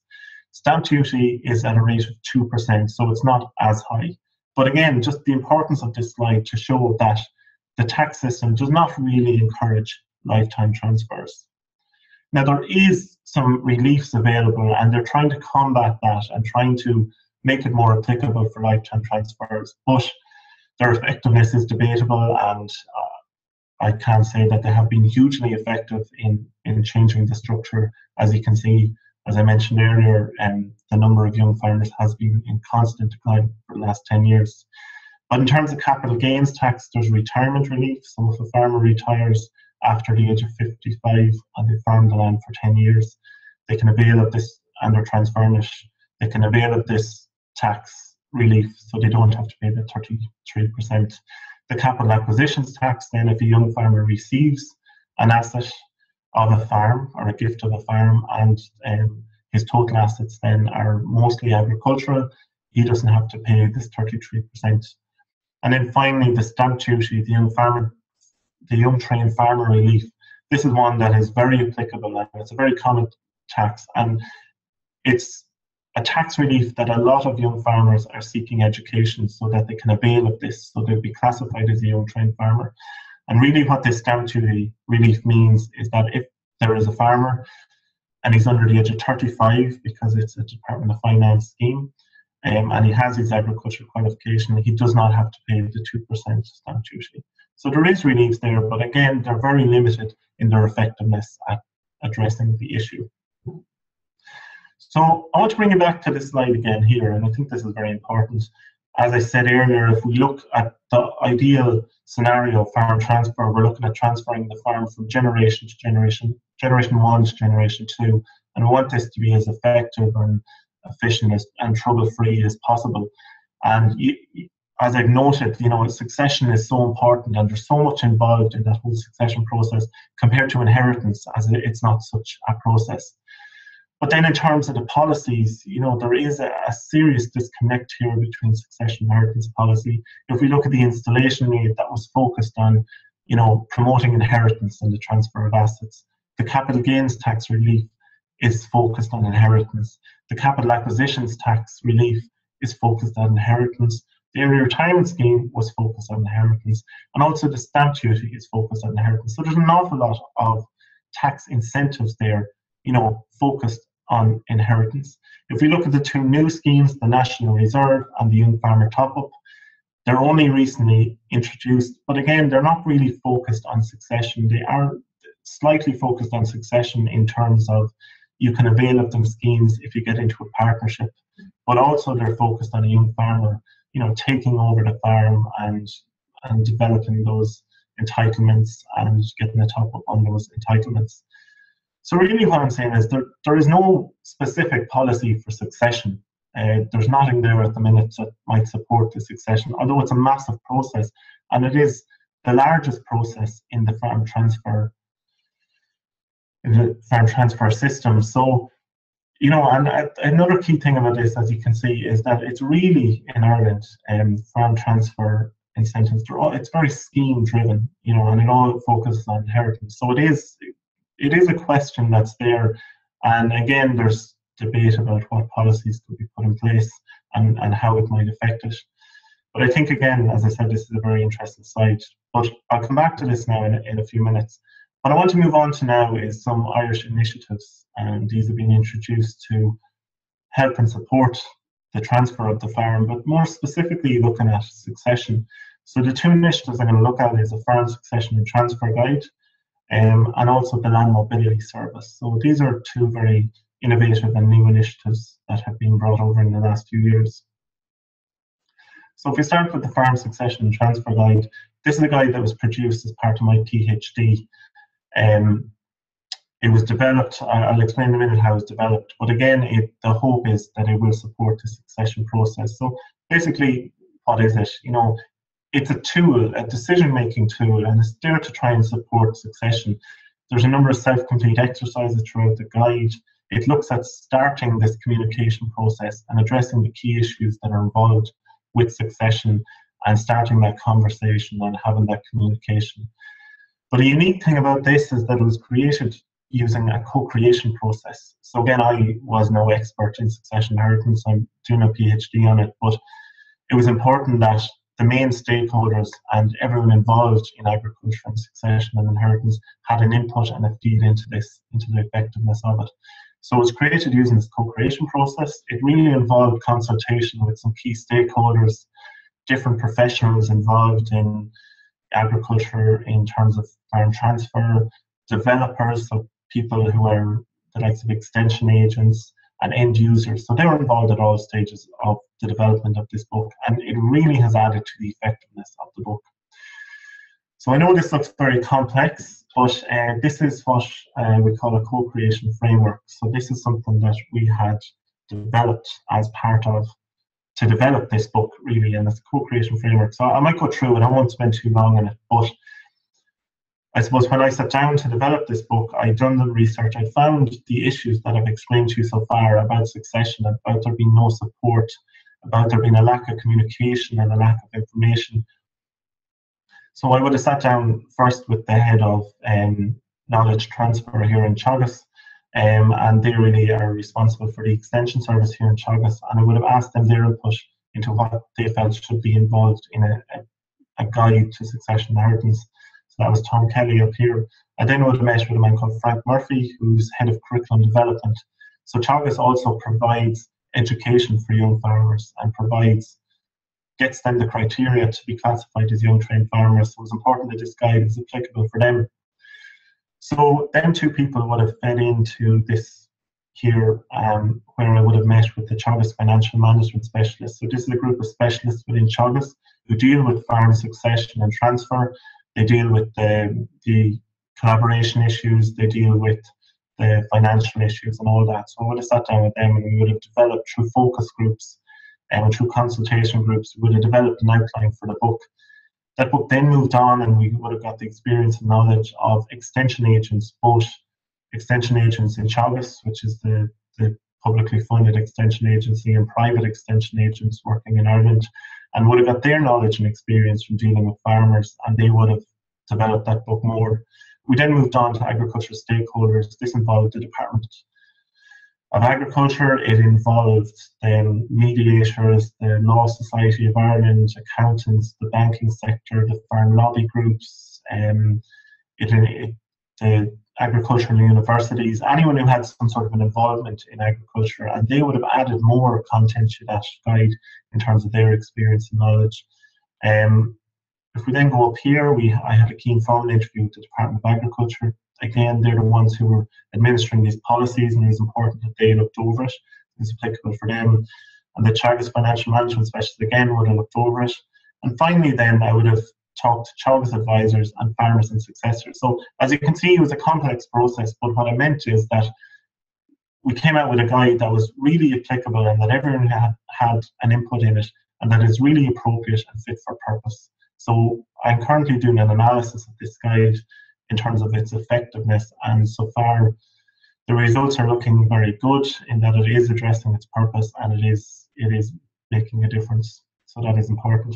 Stamp duty is at a rate of 2%, so it's not as high. But again, just the importance of this slide to show that the tax system does not really encourage lifetime transfers. Now, there is some reliefs available, and they're trying to combat that and trying to make it more applicable for lifetime transfers. But their effectiveness is debatable, and uh, I can say that they have been hugely effective in, in changing the structure. As you can see, as I mentioned earlier, um, the number of young farmers has been in constant decline for the last 10 years. But in terms of capital gains tax, there's retirement relief. So if a farmer retires after the age of 55 and they farm the land for 10 years, they can avail of this, and they're transfurnished, they can avail of this tax relief so they don't have to pay the 33%. The capital acquisitions tax, then, if a young farmer receives an asset of a farm or a gift of a farm and um, his total assets then are mostly agricultural, he doesn't have to pay this 33%. And then finally, the stamp duty, the young farmer, the young trained farmer relief. This is one that is very applicable and it's a very common tax. And it's a tax relief that a lot of young farmers are seeking education so that they can avail of this, so they'll be classified as a young trained farmer. And really, what this stamp duty relief means is that if there is a farmer and he's under the age of 35 because it's a Department of Finance scheme, um, and he has his agricultural qualification, he does not have to pay the 2% stamp duty. So there is relief there, but again, they're very limited in their effectiveness at addressing the issue. So I want to bring you back to this slide again here, and I think this is very important. As I said earlier, if we look at the ideal scenario of farm transfer, we're looking at transferring the farm from generation to generation, generation one to generation two, and we want this to be as effective and efficient as, and trouble free as possible. And you, as I've noted, you know, succession is so important and there's so much involved in that whole succession process compared to inheritance, as it's not such a process. But then, in terms of the policies, you know, there is a, a serious disconnect here between succession inheritance policy. If we look at the installation aid that was focused on, you know, promoting inheritance and the transfer of assets, the capital gains tax relief is focused on inheritance. The capital acquisitions tax relief is focused on inheritance. The early retirement scheme was focused on inheritance, and also the stamp duty is focused on inheritance. So there's an awful lot of tax incentives there, you know, focused on inheritance. If we look at the two new schemes, the National Reserve and the Young Farmer Top Up, they're only recently introduced, but again, they're not really focused on succession. They are slightly focused on succession in terms of you can avail of them schemes if you get into a partnership. But also they're focused on a young farmer, you know, taking over the farm and and developing those entitlements and getting the top up on those entitlements. So really what I'm saying is there, there is no specific policy for succession. Uh, there's nothing there at the minute that might support the succession, although it's a massive process and it is the largest process in the farm transfer the farm transfer system. So, you know, and another key thing about this, as you can see, is that it's really in Ireland um, farm transfer incentives. All, it's very scheme driven, you know, and it all focuses on inheritance. So it is it is a question that's there, and again, there's debate about what policies could be put in place and, and how it might affect it. But I think again, as I said, this is a very interesting slide. But I'll come back to this now in, in a few minutes. What I want to move on to now is some Irish initiatives, and these have been introduced to help and support the transfer of the farm, but more specifically looking at succession. So the two initiatives I'm going to look at is a farm succession and transfer guide, um, and also the land mobility service. So these are two very innovative and new initiatives that have been brought over in the last few years. So if we start with the farm succession and transfer guide, this is a guide that was produced as part of my PhD um, it was developed, I'll explain in a minute how it was developed, but again, it, the hope is that it will support the succession process. So basically, what is it? You know, it's a tool, a decision-making tool, and it's there to try and support succession. There's a number of self-complete exercises throughout the guide. It looks at starting this communication process and addressing the key issues that are involved with succession and starting that conversation and having that communication. But a unique thing about this is that it was created using a co-creation process. So again, I was no expert in succession inheritance. I'm doing a PhD on it, but it was important that the main stakeholders and everyone involved in agriculture and succession and inheritance had an input and a feed into this, into the effectiveness of it. So it was created using this co-creation process. It really involved consultation with some key stakeholders, different professionals involved in agriculture in terms of farm transfer, developers, so people who are the likes of extension agents and end users. So they were involved at all stages of the development of this book, and it really has added to the effectiveness of the book. So I know this looks very complex, but uh, this is what uh, we call a co-creation framework. So this is something that we had developed as part of to develop this book really, and it's a co-creation framework. So I might go through it. I won't spend too long on it, but I suppose when I sat down to develop this book, I'd done the research. I found the issues that I've explained to you so far about succession, about there being no support, about there being a lack of communication and a lack of information. So I would have sat down first with the head of um, knowledge transfer here in Teagasc, um, and they really are responsible for the extension service here in Teagasc. And I would have asked them their input into what they felt should be involved in a, a, a guide to succession inheritance that was Tom Kelly up here. I then would have met with a man called Frank Murphy, who's head of curriculum development. So Teagasc also provides education for young farmers and provides gets them the criteria to be classified as young trained farmers. So it's important that this guide is applicable for them. So then two people would have fed into this here um, where I would have met with the Teagasc financial management specialists. So this is a group of specialists within Teagasc who deal with farm succession and transfer they deal with the, the collaboration issues, they deal with the financial issues and all that. So I would have sat down with them and we would have developed through focus groups um, and through consultation groups, we would have developed an outline for the book. That book then moved on and we would have got the experience and knowledge of extension agents, both extension agents in Teagasc, which is the, the publicly funded extension agency, and private extension agents working in Ireland, and would have got their knowledge and experience from dealing with farmers, and they would have developed that book more. We then moved on to agricultural stakeholders. This involved the Department of Agriculture. It involved the mediators, the Law Society of Ireland, accountants, the banking sector, the farm lobby groups. Um, it, it, the agricultural universities, anyone who had some sort of an involvement in agriculture, and they would have added more content to that guide in terms of their experience and knowledge. Um, if we then go up here, we I had a keen phone interview with the Department of Agriculture. Again, they're the ones who were administering these policies, and it was important that they looked over it. It's applicable for them. And the Teagasc Financial Management Specialist again would have looked over it. And finally, then I would have talked to Teagasc advisors and farmers and successors. So as you can see, it was a complex process, but what I meant is that we came out with a guide that was really applicable and that everyone had, had an input in it and that is really appropriate and fit for purpose. So I'm currently doing an analysis of this guide in terms of its effectiveness and so far the results are looking very good in that it is addressing its purpose and it is it is making a difference. So that is important.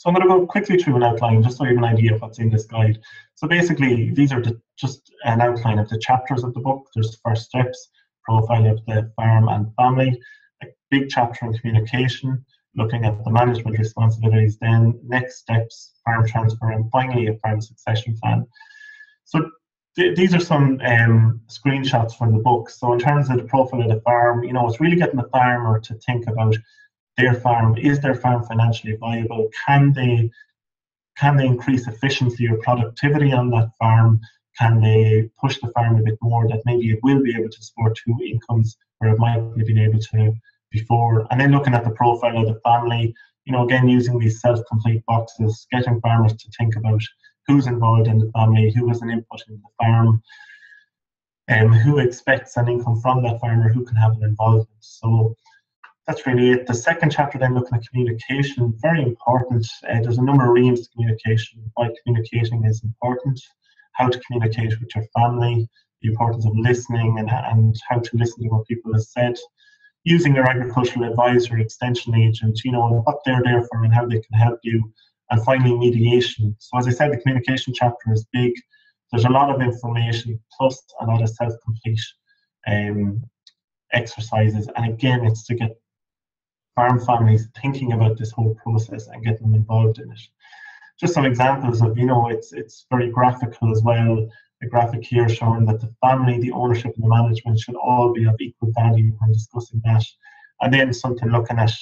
So I'm going to go quickly through an outline just so you have an idea of what's in this guide. So basically, these are the, just an outline of the chapters of the book. There's first steps, profile of the farm and family, a big chapter on communication, looking at the management responsibilities, then next steps, farm transfer, and finally a farm succession plan. So th these are some um, screenshots from the book. So in terms of the profile of the farm, you know, it's really getting the farmer to think about their farm is their farm financially viable? Can they can they increase efficiency or productivity on that farm? Can they push the farm a bit more that maybe it will be able to support two incomes where it might have been able to before? And then looking at the profile of the family you know again using these self-complete boxes getting farmers to think about who's involved in the family who has an input in the farm and um, who expects an income from that farmer who can have an involvement. So that's really it. The second chapter then looking at communication, very important. Uh, there's a number of reams to communication. Why communicating is important, how to communicate with your family, the importance of listening and, and how to listen to what people have said. Using your agricultural advisor, extension agent, you know, what they're there for and how they can help you. And finally, mediation. So as I said, the communication chapter is big. There's a lot of information plus a lot of self-complete um, exercises. And again, it's to get farm families thinking about this whole process and getting them involved in it. Just some examples of, you know, it's it's very graphical as well. A graphic here showing that the family, the ownership, and the management should all be of equal value when discussing that. And then something looking at,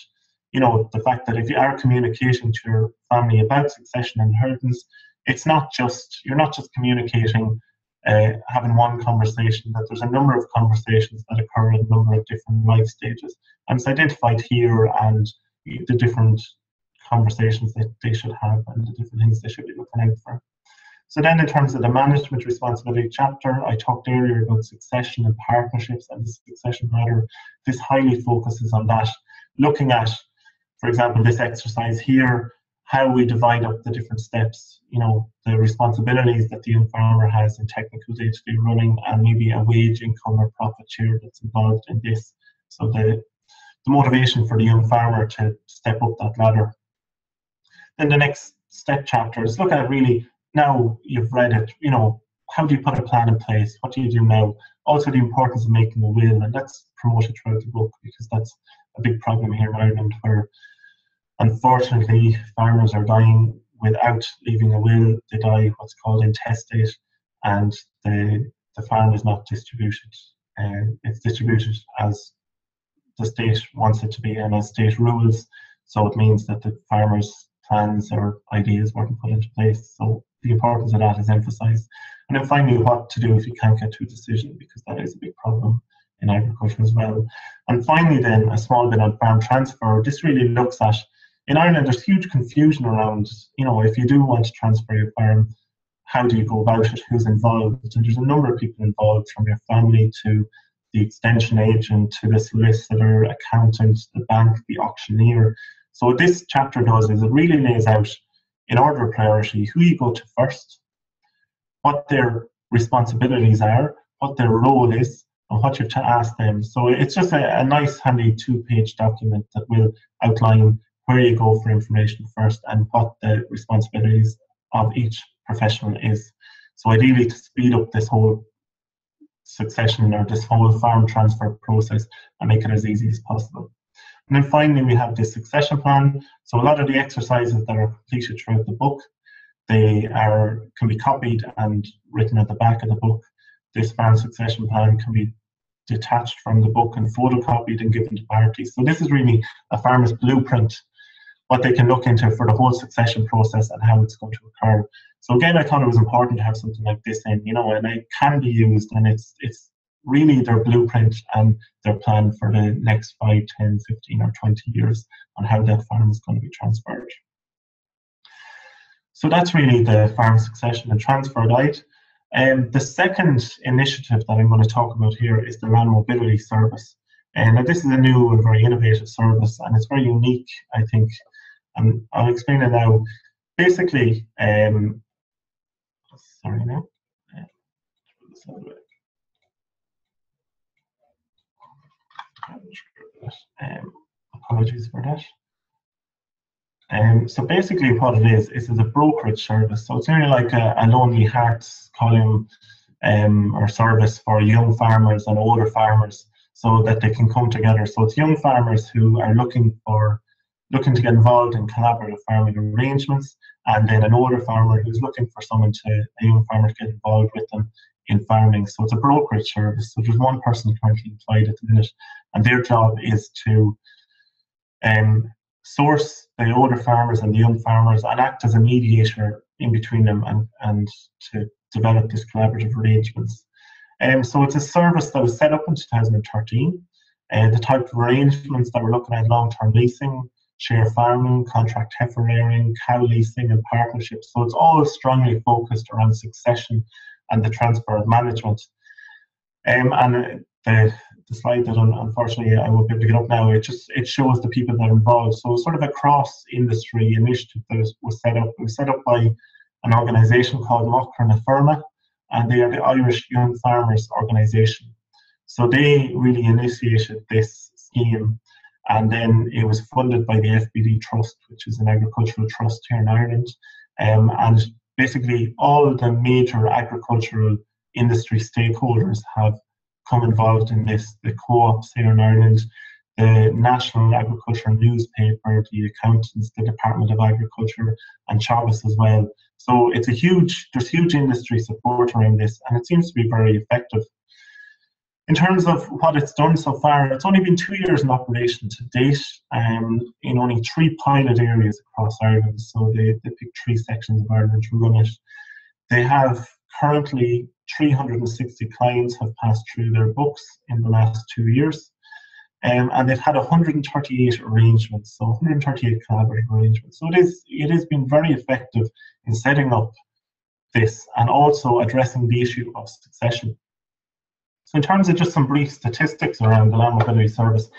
you know, the fact that if you are communicating to your family about succession and inheritance, it's not just you're not just communicating uh, having one conversation, that there's a number of conversations that occur at a number of different life stages. And it's identified here and the different conversations that they should have and the different things they should be looking out for. So then in terms of the management responsibility chapter, I talked earlier about succession and partnerships and the succession matter. This highly focuses on that, looking at, for example, this exercise here, how we divide up the different steps, you know, the responsibilities that the young farmer has in technical day-to-day running and maybe a wage income or profit share that's involved in this. So the, the motivation for the young farmer to step up that ladder. Then the next step chapter is look at really now you've read it, you know, how do you put a plan in place? What do you do now? Also the importance of making a will, and that's promoted throughout the book because that's a big problem here in Ireland where Unfortunately, farmers are dying without leaving a will. They die what's called intestate, and the the farm is not distributed. Uh, it's distributed as the state wants it to be and as state rules. So it means that the farmers' plans or ideas weren't put into place. So the importance of that is emphasised. And then finally, what to do if you can't get to a decision, because that is a big problem in agriculture as well. And finally, then a small bit on farm transfer. This really looks at in Ireland, there's huge confusion around, you know, if you do want to transfer your farm, how do you go about it? Who's involved? And there's a number of people involved from your family to the extension agent to the solicitor, accountant, the bank, the auctioneer. So what this chapter does is it really lays out in order of priority who you go to first, what their responsibilities are, what their role is, and what you have to ask them. So it's just a, a nice, handy two-page document that will outline where you go for information first and what the responsibilities of each professional is. So ideally to speed up this whole succession or this whole farm transfer process and make it as easy as possible. And then finally we have the succession plan. So a lot of the exercises that are completed throughout the book, they are can be copied and written at the back of the book. This farm succession plan can be detached from the book and photocopied and given to parties. So this is really a farmer's blueprint what they can look into for the whole succession process and how it's going to occur. So again, I thought it was important to have something like this in, you know, and it can be used and it's it's really their blueprint and their plan for the next 5, 10, 15 or 20 years on how that farm is going to be transferred. So that's really the farm succession and transfer guide. And um, the second initiative that I'm going to talk about here is the land mobility service. And this is a new and very innovative service, and it's very unique, I think, and I'll explain it now. Basically, um, sorry now. Um, apologies for that. Um, so basically what it is, is a brokerage service. So it's really like a, a Lonely Hearts column um, or service for young farmers and older farmers so that they can come together. So it's young farmers who are looking for looking to get involved in collaborative farming arrangements, and then an older farmer who's looking for someone to, a young farmer to get involved with them in farming. So it's a brokerage service. So there's one person currently employed at the minute, and their job is to um, source the older farmers and the young farmers and act as a mediator in between them and, and to develop these collaborative arrangements. Um, so it's a service that was set up in 2013. Uh, the type of arrangements that we're looking at long-term leasing, share farming, contract heifer rearing, cow leasing, and partnerships. So it's all strongly focused around succession and the transfer of management. Um, and the, the slide that unfortunately I won't be able to get up now, it just it shows the people that are involved. So sort of a cross industry initiative that was, set up. It was set up by an organisation called Macra na Feirme, and they are the Irish Young Farmers Organisation. So they really initiated this scheme and then it was funded by the FBD Trust, which is an agricultural trust here in Ireland. Um, and basically, all the major agricultural industry stakeholders have come involved in this. The co ops here in Ireland, the National Agriculture newspaper, the accountants, the Department of Agriculture, and Teagasc as well. So it's a huge, there's huge industry support around this, and it seems to be very effective. In terms of what it's done so far, it's only been two years in operation to date um, in only three pilot areas across Ireland. So they, they picked three sections of Ireland to run it. They have currently 360 clients have passed through their books in the last two years. Um, and they've had 138 arrangements, so 138 collaborative arrangements. So it is it has been very effective in setting up this and also addressing the issue of succession. So in terms of just some brief statistics around the land mobility service,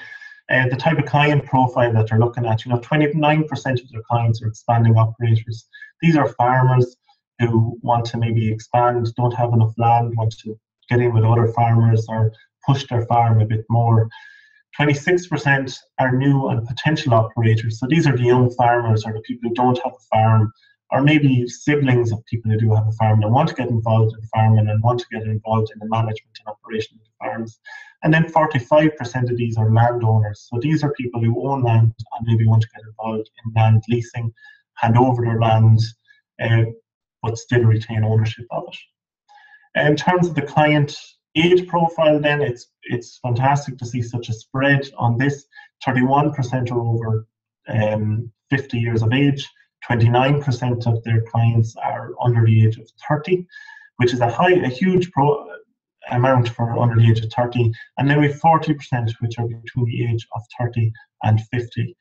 uh, the type of client profile that they're looking at, you know, 29% of their clients are expanding operators. These are farmers who want to maybe expand, don't have enough land, want to get in with other farmers or push their farm a bit more. 26% are new and potential operators. So these are the young farmers or the people who don't have a farm, or maybe siblings of people who do have a farm that want to get involved in farming and want to get involved in the management and operation of the farms. And then 45% of these are landowners. So these are people who own land and maybe want to get involved in land leasing, hand over their land, uh, but still retain ownership of it. In terms of the client age profile, then it's it's fantastic to see such a spread on this. 31% are over um, 50 years of age. 29% of their clients are under the age of 30, which is a high, a huge pro, amount for under the age of 30. And then we have 40% which are between the age of 30 and 50.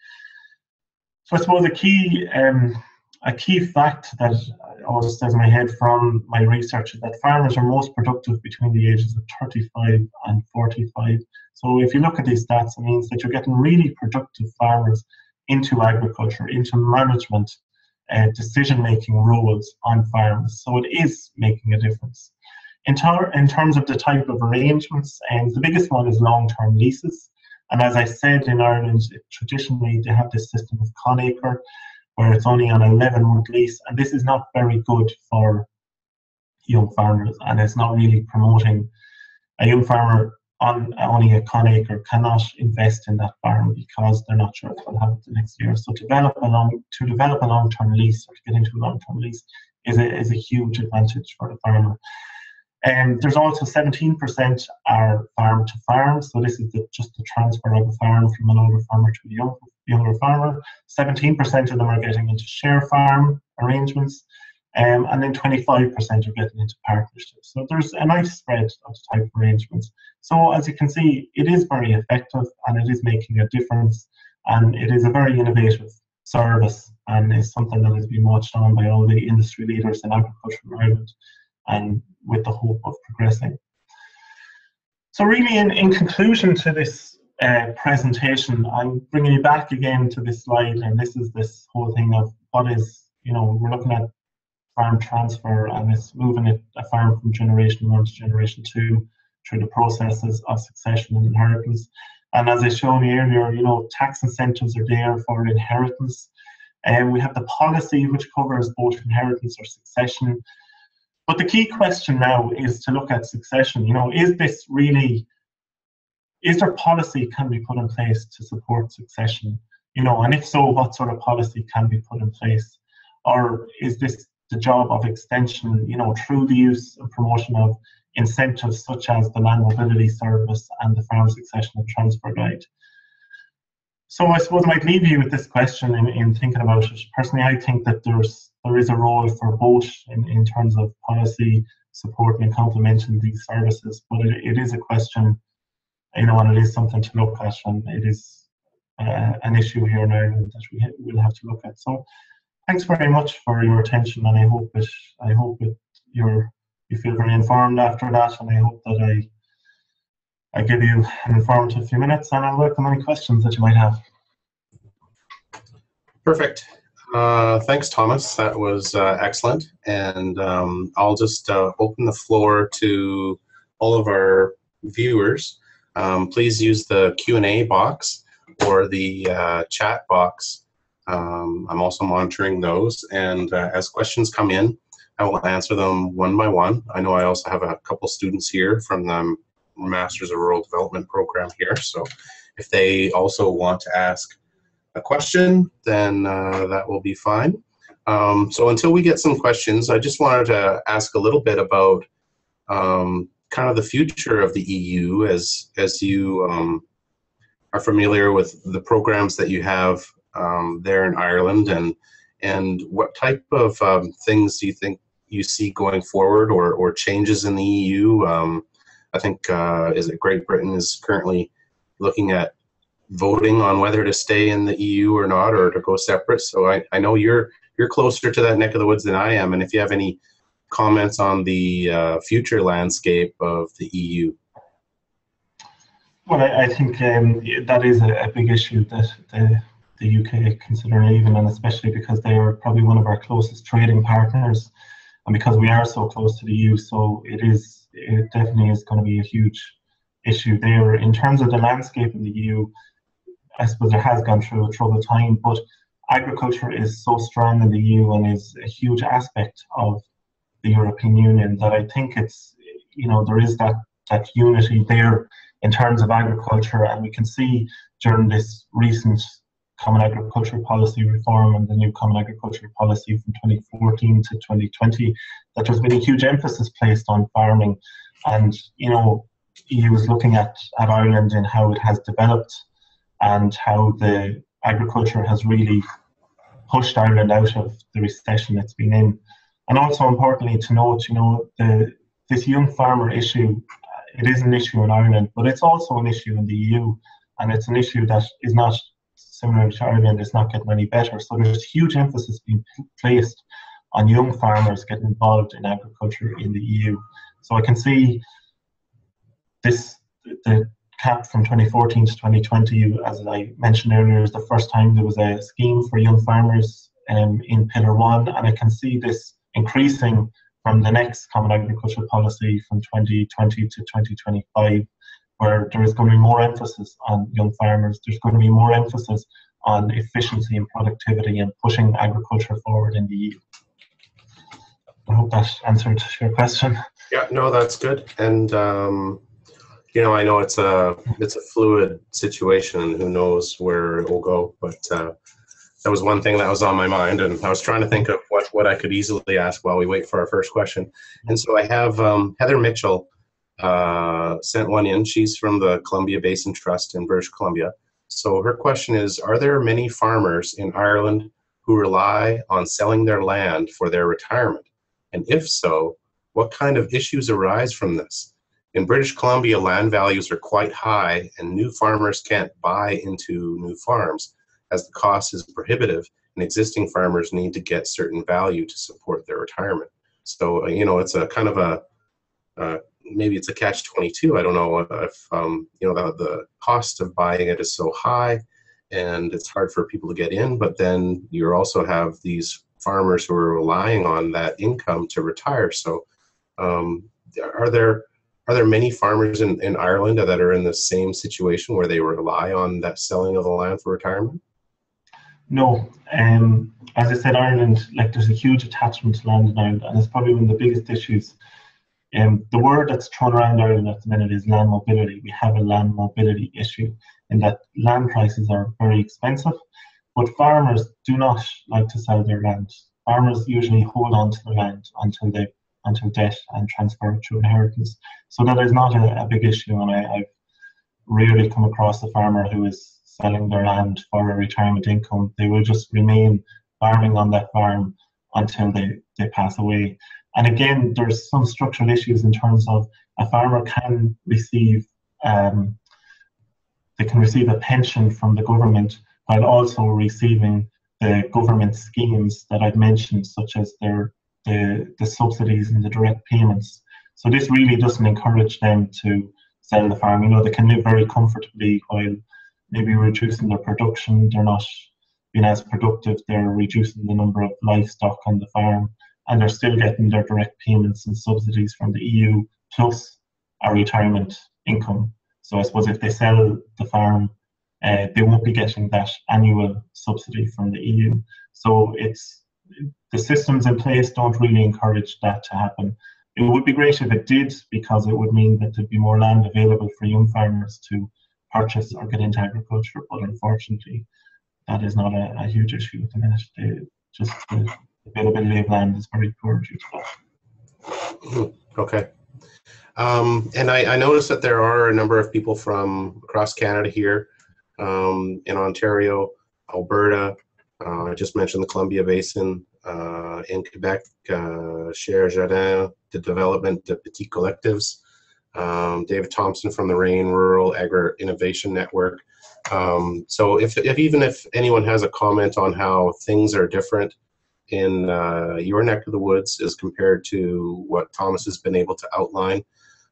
So I suppose a key um, a key fact that always stays in my head from my research is that farmers are most productive between the ages of 35 and 45. So if you look at these stats, it means that you're getting really productive farmers into agriculture, into management, uh, decision-making roles on farms. So it is making a difference. In, ter- in terms of the type of arrangements, and um, the biggest one is long-term leases. And as I said, in Ireland, traditionally they have this system of Conacre, where it's only on an 11 month lease. And this is not very good for young farmers and it's not really promoting a young farmer on only a conacre cannot invest in that farm because they're not sure if they'll have it the next year. So to develop a long to develop a long term lease or to get into a long term lease is a is a huge advantage for the farmer. And um, there's also 17% are farm to farm. So this is the, just the transfer of a farm from an older farmer to a young, younger farmer. 17% of them are getting into share farm arrangements. Um, and then 25% are getting into partnerships. So there's a nice spread of the type of arrangements. So as you can see, it is very effective and it is making a difference. And it is a very innovative service and is something that has been watched on by all the industry leaders in agriculture in Ireland and with the hope of progressing. So really in, in conclusion to this uh, presentation, I'm bringing you back again to this slide and this is this whole thing of what is, you know, we're looking at farm transfer and it's moving it, a farm from generation one to generation two through the processes of succession and inheritance. And as I showed you earlier, you know, tax incentives are there for inheritance. And we have the policy which covers both inheritance or succession. But the key question now is to look at succession. You know, is this really, is there policy can be put in place to support succession? You know, and if so, what sort of policy can be put in place? Or is this the job of extension, you know, through the use and promotion of incentives such as the land mobility service and the farm succession and transfer guide? So I suppose I might leave you with this question in, in thinking about it. Personally, I think that there's there is a role for both in, in terms of policy supporting and complementing these services, but it, it is a question, you know, and it is something to look at, and it is uh, an issue here in Ireland that we will have to look at. So, thanks very much for your attention, and I hope it, I hope it, you're you feel very informed after that, and I hope that I I give you an informative few minutes, and I'll welcome any questions that you might have. Perfect. Uh, thanks, Thomas. That was uh, excellent. And um, I'll just uh, open the floor to all of our viewers. Um, please use the Q&A box or the uh, chat box. Um, I'm also monitoring those. And uh, as questions come in, I will answer them one by one. I know I also have a couple students here from the Masters of Rural Development program here. So if they also want to ask a question, then uh, that will be fine. Um, so until we get some questions, I just wanted to ask a little bit about um, kind of the future of the EU as as you um, are familiar with the programs that you have um, there in Ireland and and what type of um, things do you think you see going forward or, or changes in the EU? Um, I think uh, is it Great Britain is currently looking at voting on whether to stay in the EU or not or to go separate. So I, I know you're you're closer to that neck of the woods than I am, and if you have any comments on the uh, future landscape of the EU. Well, I, I think um, that is a, a, big issue that the, the UK consider leaving, and especially because they are probably one of our closest trading partners, and because we are so close to the EU, so it is it definitely is going to be a huge issue there. In terms of the landscape in the EU, I suppose it has gone through a troubled time, but agriculture is so strong in the EU and is a huge aspect of the European Union that I think it's you know there is that that unity there in terms of agriculture, and we can see during this recent Common Agricultural Policy reform and the new Common Agricultural Policy from 2014 to 2020 that there's been a huge emphasis placed on farming, and you know he was looking at, at Ireland and how it has developed and how the agriculture has really pushed Ireland out of the recession it's been in. And also importantly to note, you know, the this young farmer issue, it is an issue in Ireland, but it's also an issue in the EU, and it's an issue that is not similar to Ireland. It's not getting any better. So there's huge emphasis being placed on young farmers getting involved in agriculture in the EU. So I can see this the CAP from 2014 to 2020, as I mentioned earlier, is the first time there was a scheme for young farmers um, in Pillar 1, and I can see this increasing from the next Common Agricultural Policy from 2020 to 2025, where there is going to be more emphasis on young farmers. There's going to be more emphasis on efficiency and productivity and pushing agriculture forward in the EU. I hope that answered your question. Yeah, no, that's good. And um, you know, I know it's a it's a fluid situation, and who knows where it will go. But uh, that was one thing that was on my mind, and I was trying to think of what what I could easily ask while we wait for our first question. And so I have um, Heather Mitchell uh, sent one in. She's from the Columbia Basin Trust in British Columbia. So her question is: Are there many farmers in Ireland who rely on selling their land for their retirement? And if so, what kind of issues arise from this? In British Columbia, land values are quite high, and new farmers can't buy into new farms as the cost is prohibitive, and existing farmers need to get certain value to support their retirement. So, uh, you know, it's a kind of a uh, maybe it's a catch 22. I don't know if, um, you know, the, the cost of buying it is so high and it's hard for people to get in, but then you also have these farmers who are relying on that income to retire. So, um, are there are there many farmers in, in Ireland that are in the same situation where they rely on that selling of the land for retirement? No. Um, as I said, Ireland, like there's a huge attachment to land in Ireland, and it's probably one of the biggest issues. Um, the word that's thrown around Ireland at the minute is land mobility. We have a land mobility issue in that land prices are very expensive, but farmers do not like to sell their land. Farmers usually hold on to the land until they until death and transfer it through inheritance. So that is not a, a big issue, and I, I've rarely come across a farmer who is selling their land for a retirement income. They will just remain farming on that farm until they, they pass away. And again, there's some structural issues in terms of a farmer can receive um, they can receive a pension from the government while also receiving the government schemes that I've mentioned, such as their the, the subsidies and the direct payments. So this really doesn't encourage them to sell the farm. You know, they can live very comfortably while maybe reducing their production. They're not being as productive. They're reducing the number of livestock on the farm, and they're still getting their direct payments and subsidies from the EU plus a retirement income. So I suppose if they sell the farm, uh, they won't be getting that annual subsidy from the EU. So it's the systems in place don't really encourage that to happen. It would be great if it did, because it would mean that there'd be more land available for young farmers to purchase or get into agriculture. But unfortunately, that is not a, a huge issue at the minute. They, just the availability of land is very poor due to that. Okay. Um, and I, I, noticed that there are a number of people from across Canada here um, in Ontario, Alberta. Uh, I just mentioned the Columbia Basin. Uh, in Quebec, uh, Cher Jardin, the development de Petits Collectives. Um, David Thompson from the RAIN Rural Agri Innovation Network. Um, so if, if even if anyone has a comment on how things are different in uh, your neck of the woods as compared to what Thomas has been able to outline,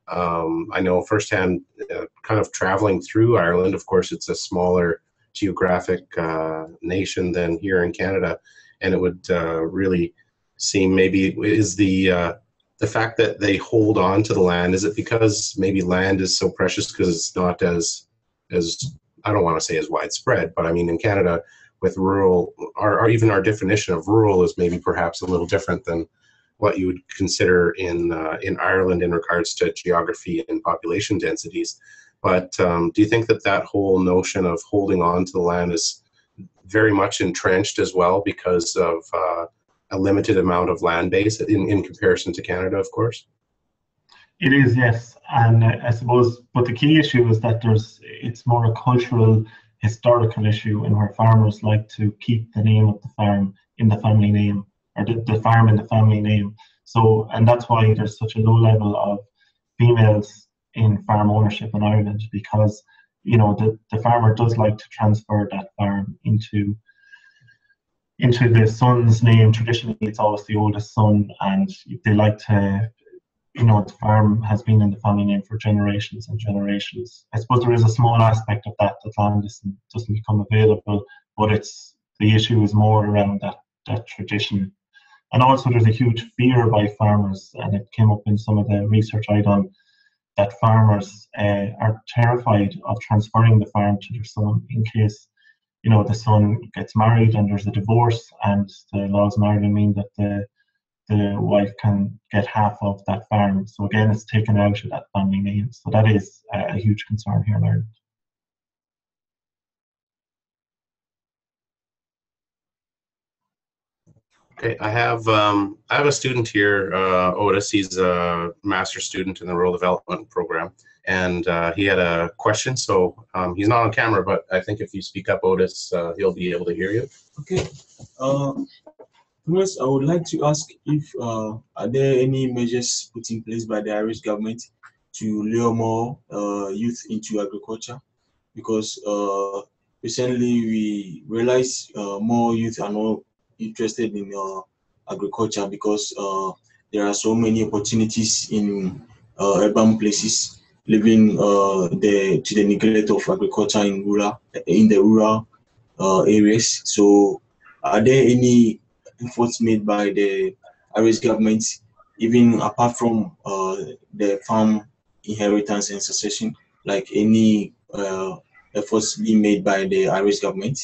um, I know firsthand, uh, kind of traveling through Ireland. Of course, it's a smaller geographic uh, nation than here in Canada, and it would uh, really seem maybe is the uh, the fact that they hold on to the land. Is it because maybe land is so precious because it's not as as I don't want to say as widespread, but I mean in Canada with rural, or, or even our definition of rural is maybe perhaps a little different than what you would consider in uh, in Ireland in regards to geography and population densities. But um, do you think that that whole notion of holding on to the land is very much entrenched as well because of uh, a limited amount of land base in, in comparison to Canada, of course? It is, yes, and uh, I suppose, but the key issue is that there's it's more a cultural, historical issue, in where farmers like to keep the name of the farm in the family name or the, the farm in the family name. So, and that's why there's such a low level of females in farm ownership in Ireland because you know the, the farmer does like to transfer that farm into into the son's name. Traditionally, it's always the oldest son, and they like to, you know, the farm has been in the family name for generations and generations. I suppose there is a small aspect of that that land doesn't, doesn't become available, but it's the issue is more around that that tradition. And also, there's a huge fear by farmers, and it came up in some of the research I done that farmers uh, are terrified of transferring the farm to their son in case you know the son gets married and there's a divorce and the laws in Ireland mean that the the wife can get half of that farm. So again, it's taken out of that family name. So that is a, a huge concern here in Ireland. Okay, I have um, I have a student here, uh, Otis. He's a master student in the rural development program, and uh, he had a question. So um, he's not on camera, but I think if you speak up, Otis, uh, he'll be able to hear you. Okay. Uh, I would like to ask if uh, are there any measures put in place by the Irish government to lure more uh, youth into agriculture? Because uh, recently we realize uh, more youth are not interested in uh, agriculture because uh, there are so many opportunities in urban places, living uh, the to the neglect of agriculture in rural in the rural areas. So, are there any efforts made by the Irish government, even apart from uh, the farm inheritance and succession, like any efforts being made by the Irish government?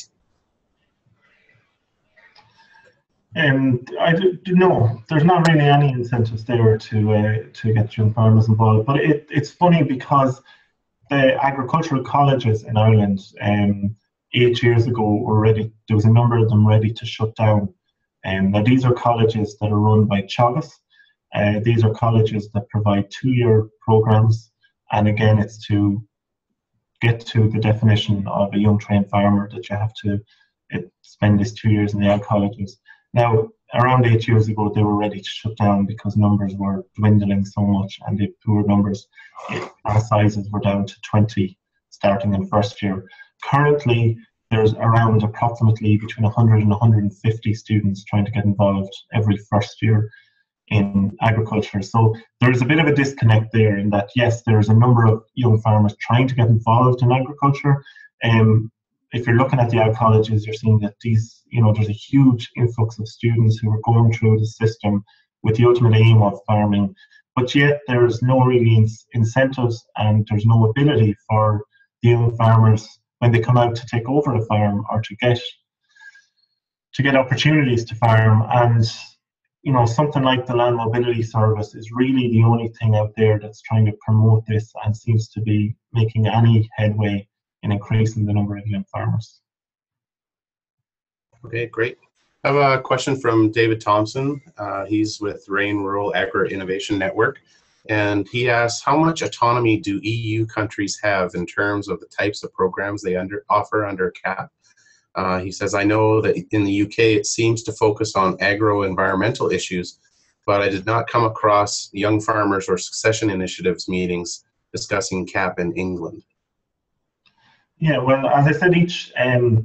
And I do, no, there's not really any incentives there to uh, to get young farmers involved. But it, it's funny because the agricultural colleges in Ireland, um, eight years ago, were ready. There was a number of them ready to shut down. And um, now these are colleges that are run by Teagasc. Uh, these are colleges that provide two-year programs, and again, it's to get to the definition of a young trained farmer that you have to it, spend these two years in the ag colleges. Now, around eight years ago, they were ready to shut down because numbers were dwindling so much and the poor numbers, class sizes were down to 20 starting in first year. Currently, there's around approximately between 100 and 150 students trying to get involved every first year in agriculture. So there's a bit of a disconnect there in that, yes, there's a number of young farmers trying to get involved in agriculture, um, if you're looking at the ag colleges, you're seeing that these, you know, there's a huge influx of students who are going through the system with the ultimate aim of farming, but yet there's no really in- incentives and there's no ability for the young farmers when they come out to take over a farm or to get to get opportunities to farm and you know something like the land mobility service is really the only thing out there that's trying to promote this and seems to be making any headway in increasing the number of young farmers. Okay, great. I have a question from David Thompson. Uh, he's with RAIN Rural Agri Innovation Network. And he asks, how much autonomy do EU countries have in terms of the types of programs they under, offer under CAP? Uh, he says, I know that in the UK it seems to focus on agro-environmental issues, but I did not come across young farmers or succession initiatives meetings discussing CAP in England. Yeah, well, as I said, each um,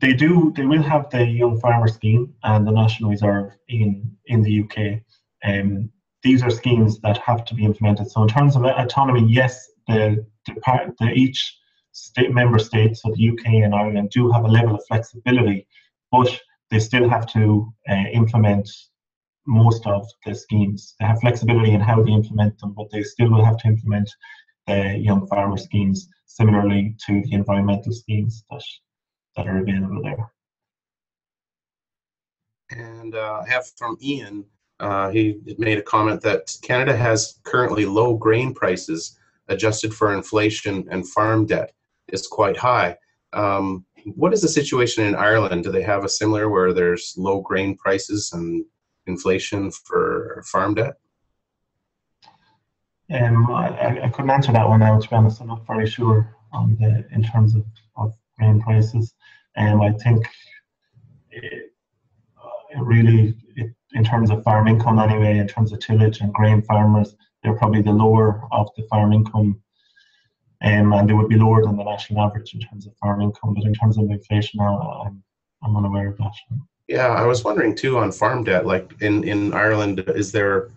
they do they will have the young farmer scheme and the national reserve in in the UK. Um, these are schemes that have to be implemented. So in terms of autonomy, yes, the, the, the each state member state, so the UK and Ireland, do have a level of flexibility, but they still have to uh, implement most of the schemes. They have flexibility in how they implement them, but they still will have to implement the young farmer schemes similarly to the environmental schemes that that are available there. And uh, I have from Ian uh, he made a comment that Canada has currently low grain prices adjusted for inflation and farm debt is quite high. Um, what is the situation in Ireland? Do they have a similar where there's low grain prices and inflation for farm debt? Um, I, I couldn't answer that one now, to be honest. I'm not very sure on the in terms of, of grain prices. Um, I think it, it really it in terms of farm income anyway, in terms of tillage and grain farmers, they're probably the lower of the farm income. Um, and they would be lower than the national average in terms of farm income. But in terms of inflation, I'm, I'm unaware of that. Yeah, I was wondering too on farm debt. Like in, in Ireland, is there,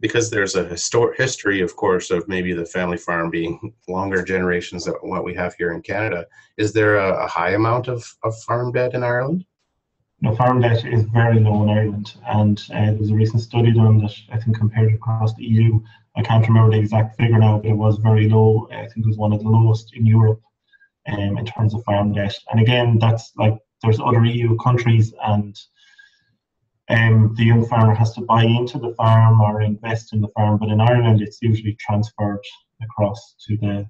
because there's a histor- history, of course, of maybe the family farm being longer generations than what we have here in Canada, is there a, a high amount of, of farm debt in Ireland? Farm debt is very low in Ireland, and uh, there was a recent study done that I think compared across the EU. I can't remember the exact figure now, but it was very low. I think it was one of the lowest in Europe um, in terms of farm debt. And again, that's like there's other EU countries, and um, the young farmer has to buy into the farm or invest in the farm. But in Ireland, it's usually transferred across to the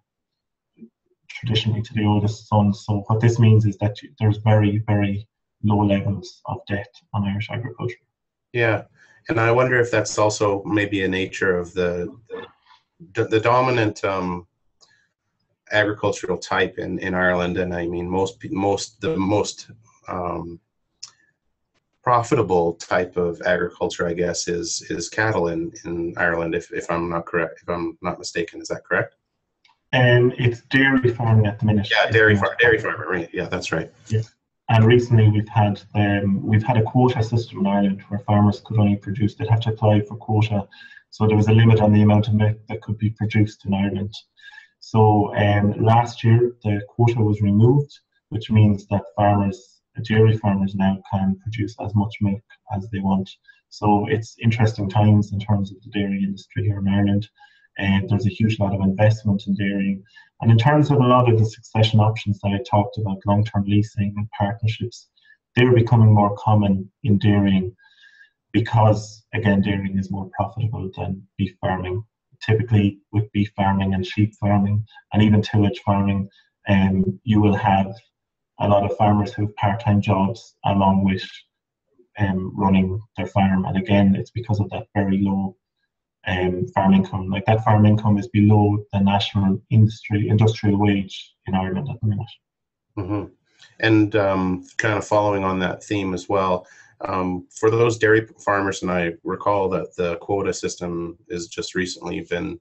traditionally to the oldest son. So what this means is that there's very, very low levels of debt on Irish agriculture. Yeah, and I wonder if that's also maybe a nature of the the, the dominant um, agricultural type in, in Ireland, and I mean most most the most um, profitable type of agriculture, I guess, is is cattle in, in Ireland. If, if I'm not correct, if I'm not mistaken, is that correct? And um, it's dairy farming at the minute. Yeah, dairy farm, dairy farming. Right. Yeah, that's right. Yeah. And recently we've had um, we've had a quota system in Ireland where farmers could only produce they'd have to apply for quota. So there was a limit on the amount of milk that could be produced in Ireland. So um, last year the quota was removed, which means that farmers, dairy farmers now can produce as much milk as they want. So it's interesting times in terms of the dairy industry here in Ireland. And there's a huge lot of investment in dairying. And in terms of a lot of the succession options that I talked about, long term leasing and partnerships, they're becoming more common in dairying because, again, dairying is more profitable than beef farming. Typically, with beef farming and sheep farming and even tillage farming, um, you will have a lot of farmers who have part time jobs along with um, running their farm. And again, it's because of that very low um, farm income. Like that farm income is below the national industry industrial wage in Ireland at the minute. Mm-hmm. And um, kind of following on that theme as well, um, for those dairy farmers, and I recall that the quota system is just recently been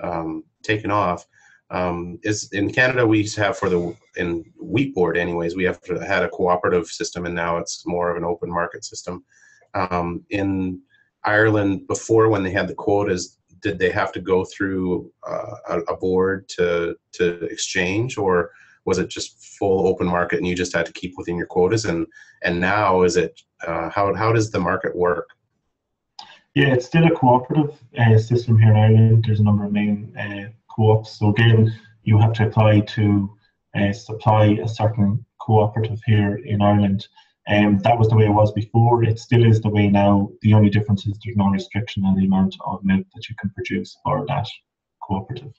um, taken off. Um, is in Canada we have for the in wheat board anyways we have had a cooperative system and now it's more of an open market system. Um, in Ireland before when they had the quotas, did they have to go through uh, a, a, board to to exchange, or was it just full open market and you just had to keep within your quotas? And and now is it uh, how how does the market work? Yeah, it's still a cooperative uh, system here in Ireland. There's a number of main uh, co-ops. So again, you have to apply to uh, supply a certain cooperative here in Ireland. Um, that was the way it was before. It still is the way now. The only difference is there's no restriction on the amount of milk that you can produce for that cooperative.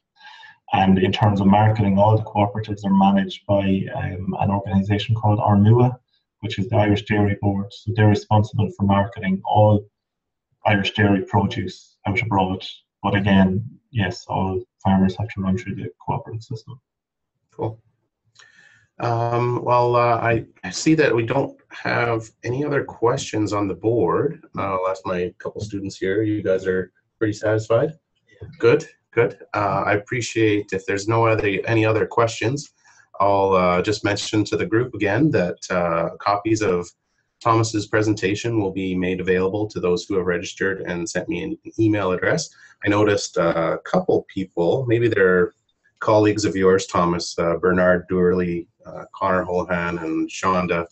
And in terms of marketing, all the cooperatives are managed by um, an organisation called Ornua, which is the Irish Dairy Board. So they're responsible for marketing all Irish dairy produce out abroad. But again, yes, all farmers have to run through the cooperative system. Cool. Um, well, uh, I, I see that we don't have any other questions on the board. Uh, I'll ask my couple students here. You guys are pretty satisfied? Good, good. Uh, I appreciate if there's no other any other questions. I'll uh, just mention to the group again that uh, copies of Thomas's presentation will be made available to those who have registered and sent me an email address. I noticed a couple people, maybe they're colleagues of yours, Thomas, uh, Bernard Dourley, uh, Connor Holohan, and Shonda.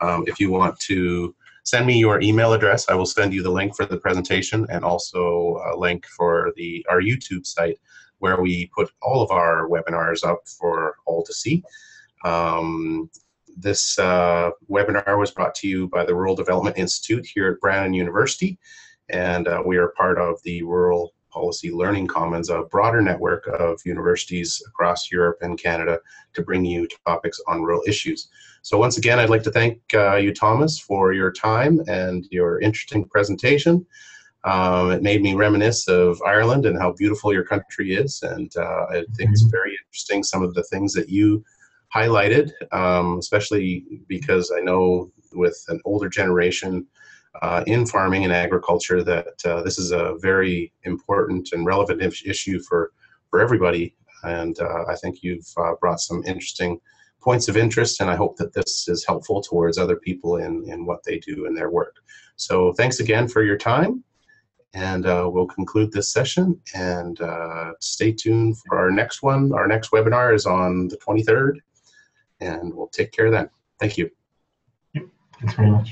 Um, if you want to send me your email address, I will send you the link for the presentation and also a link for the our YouTube site where we put all of our webinars up for all to see. Um, this uh, webinar was brought to you by the Rural Development Institute here at Brandon University, and uh, we are part of the Rural Policy Learning Commons, a broader network of universities across Europe and Canada to bring you topics on rural issues. So once again, I'd like to thank uh, you, Thomas, for your time and your interesting presentation. Um, it made me reminisce of Ireland and how beautiful your country is, and uh, I think it's very interesting some of the things that you highlighted, um, especially because I know with an older generation uh, in farming and agriculture that uh, this is a very important and relevant issue for, for everybody. And uh, I think you've uh, brought some interesting points of interest, and I hope that this is helpful towards other people in, in what they do in their work. So thanks again for your time, and uh, we'll conclude this session. And uh, stay tuned for our next one. Our next webinar is on the 23rd, and we'll take care then. Thank you. Thanks very much.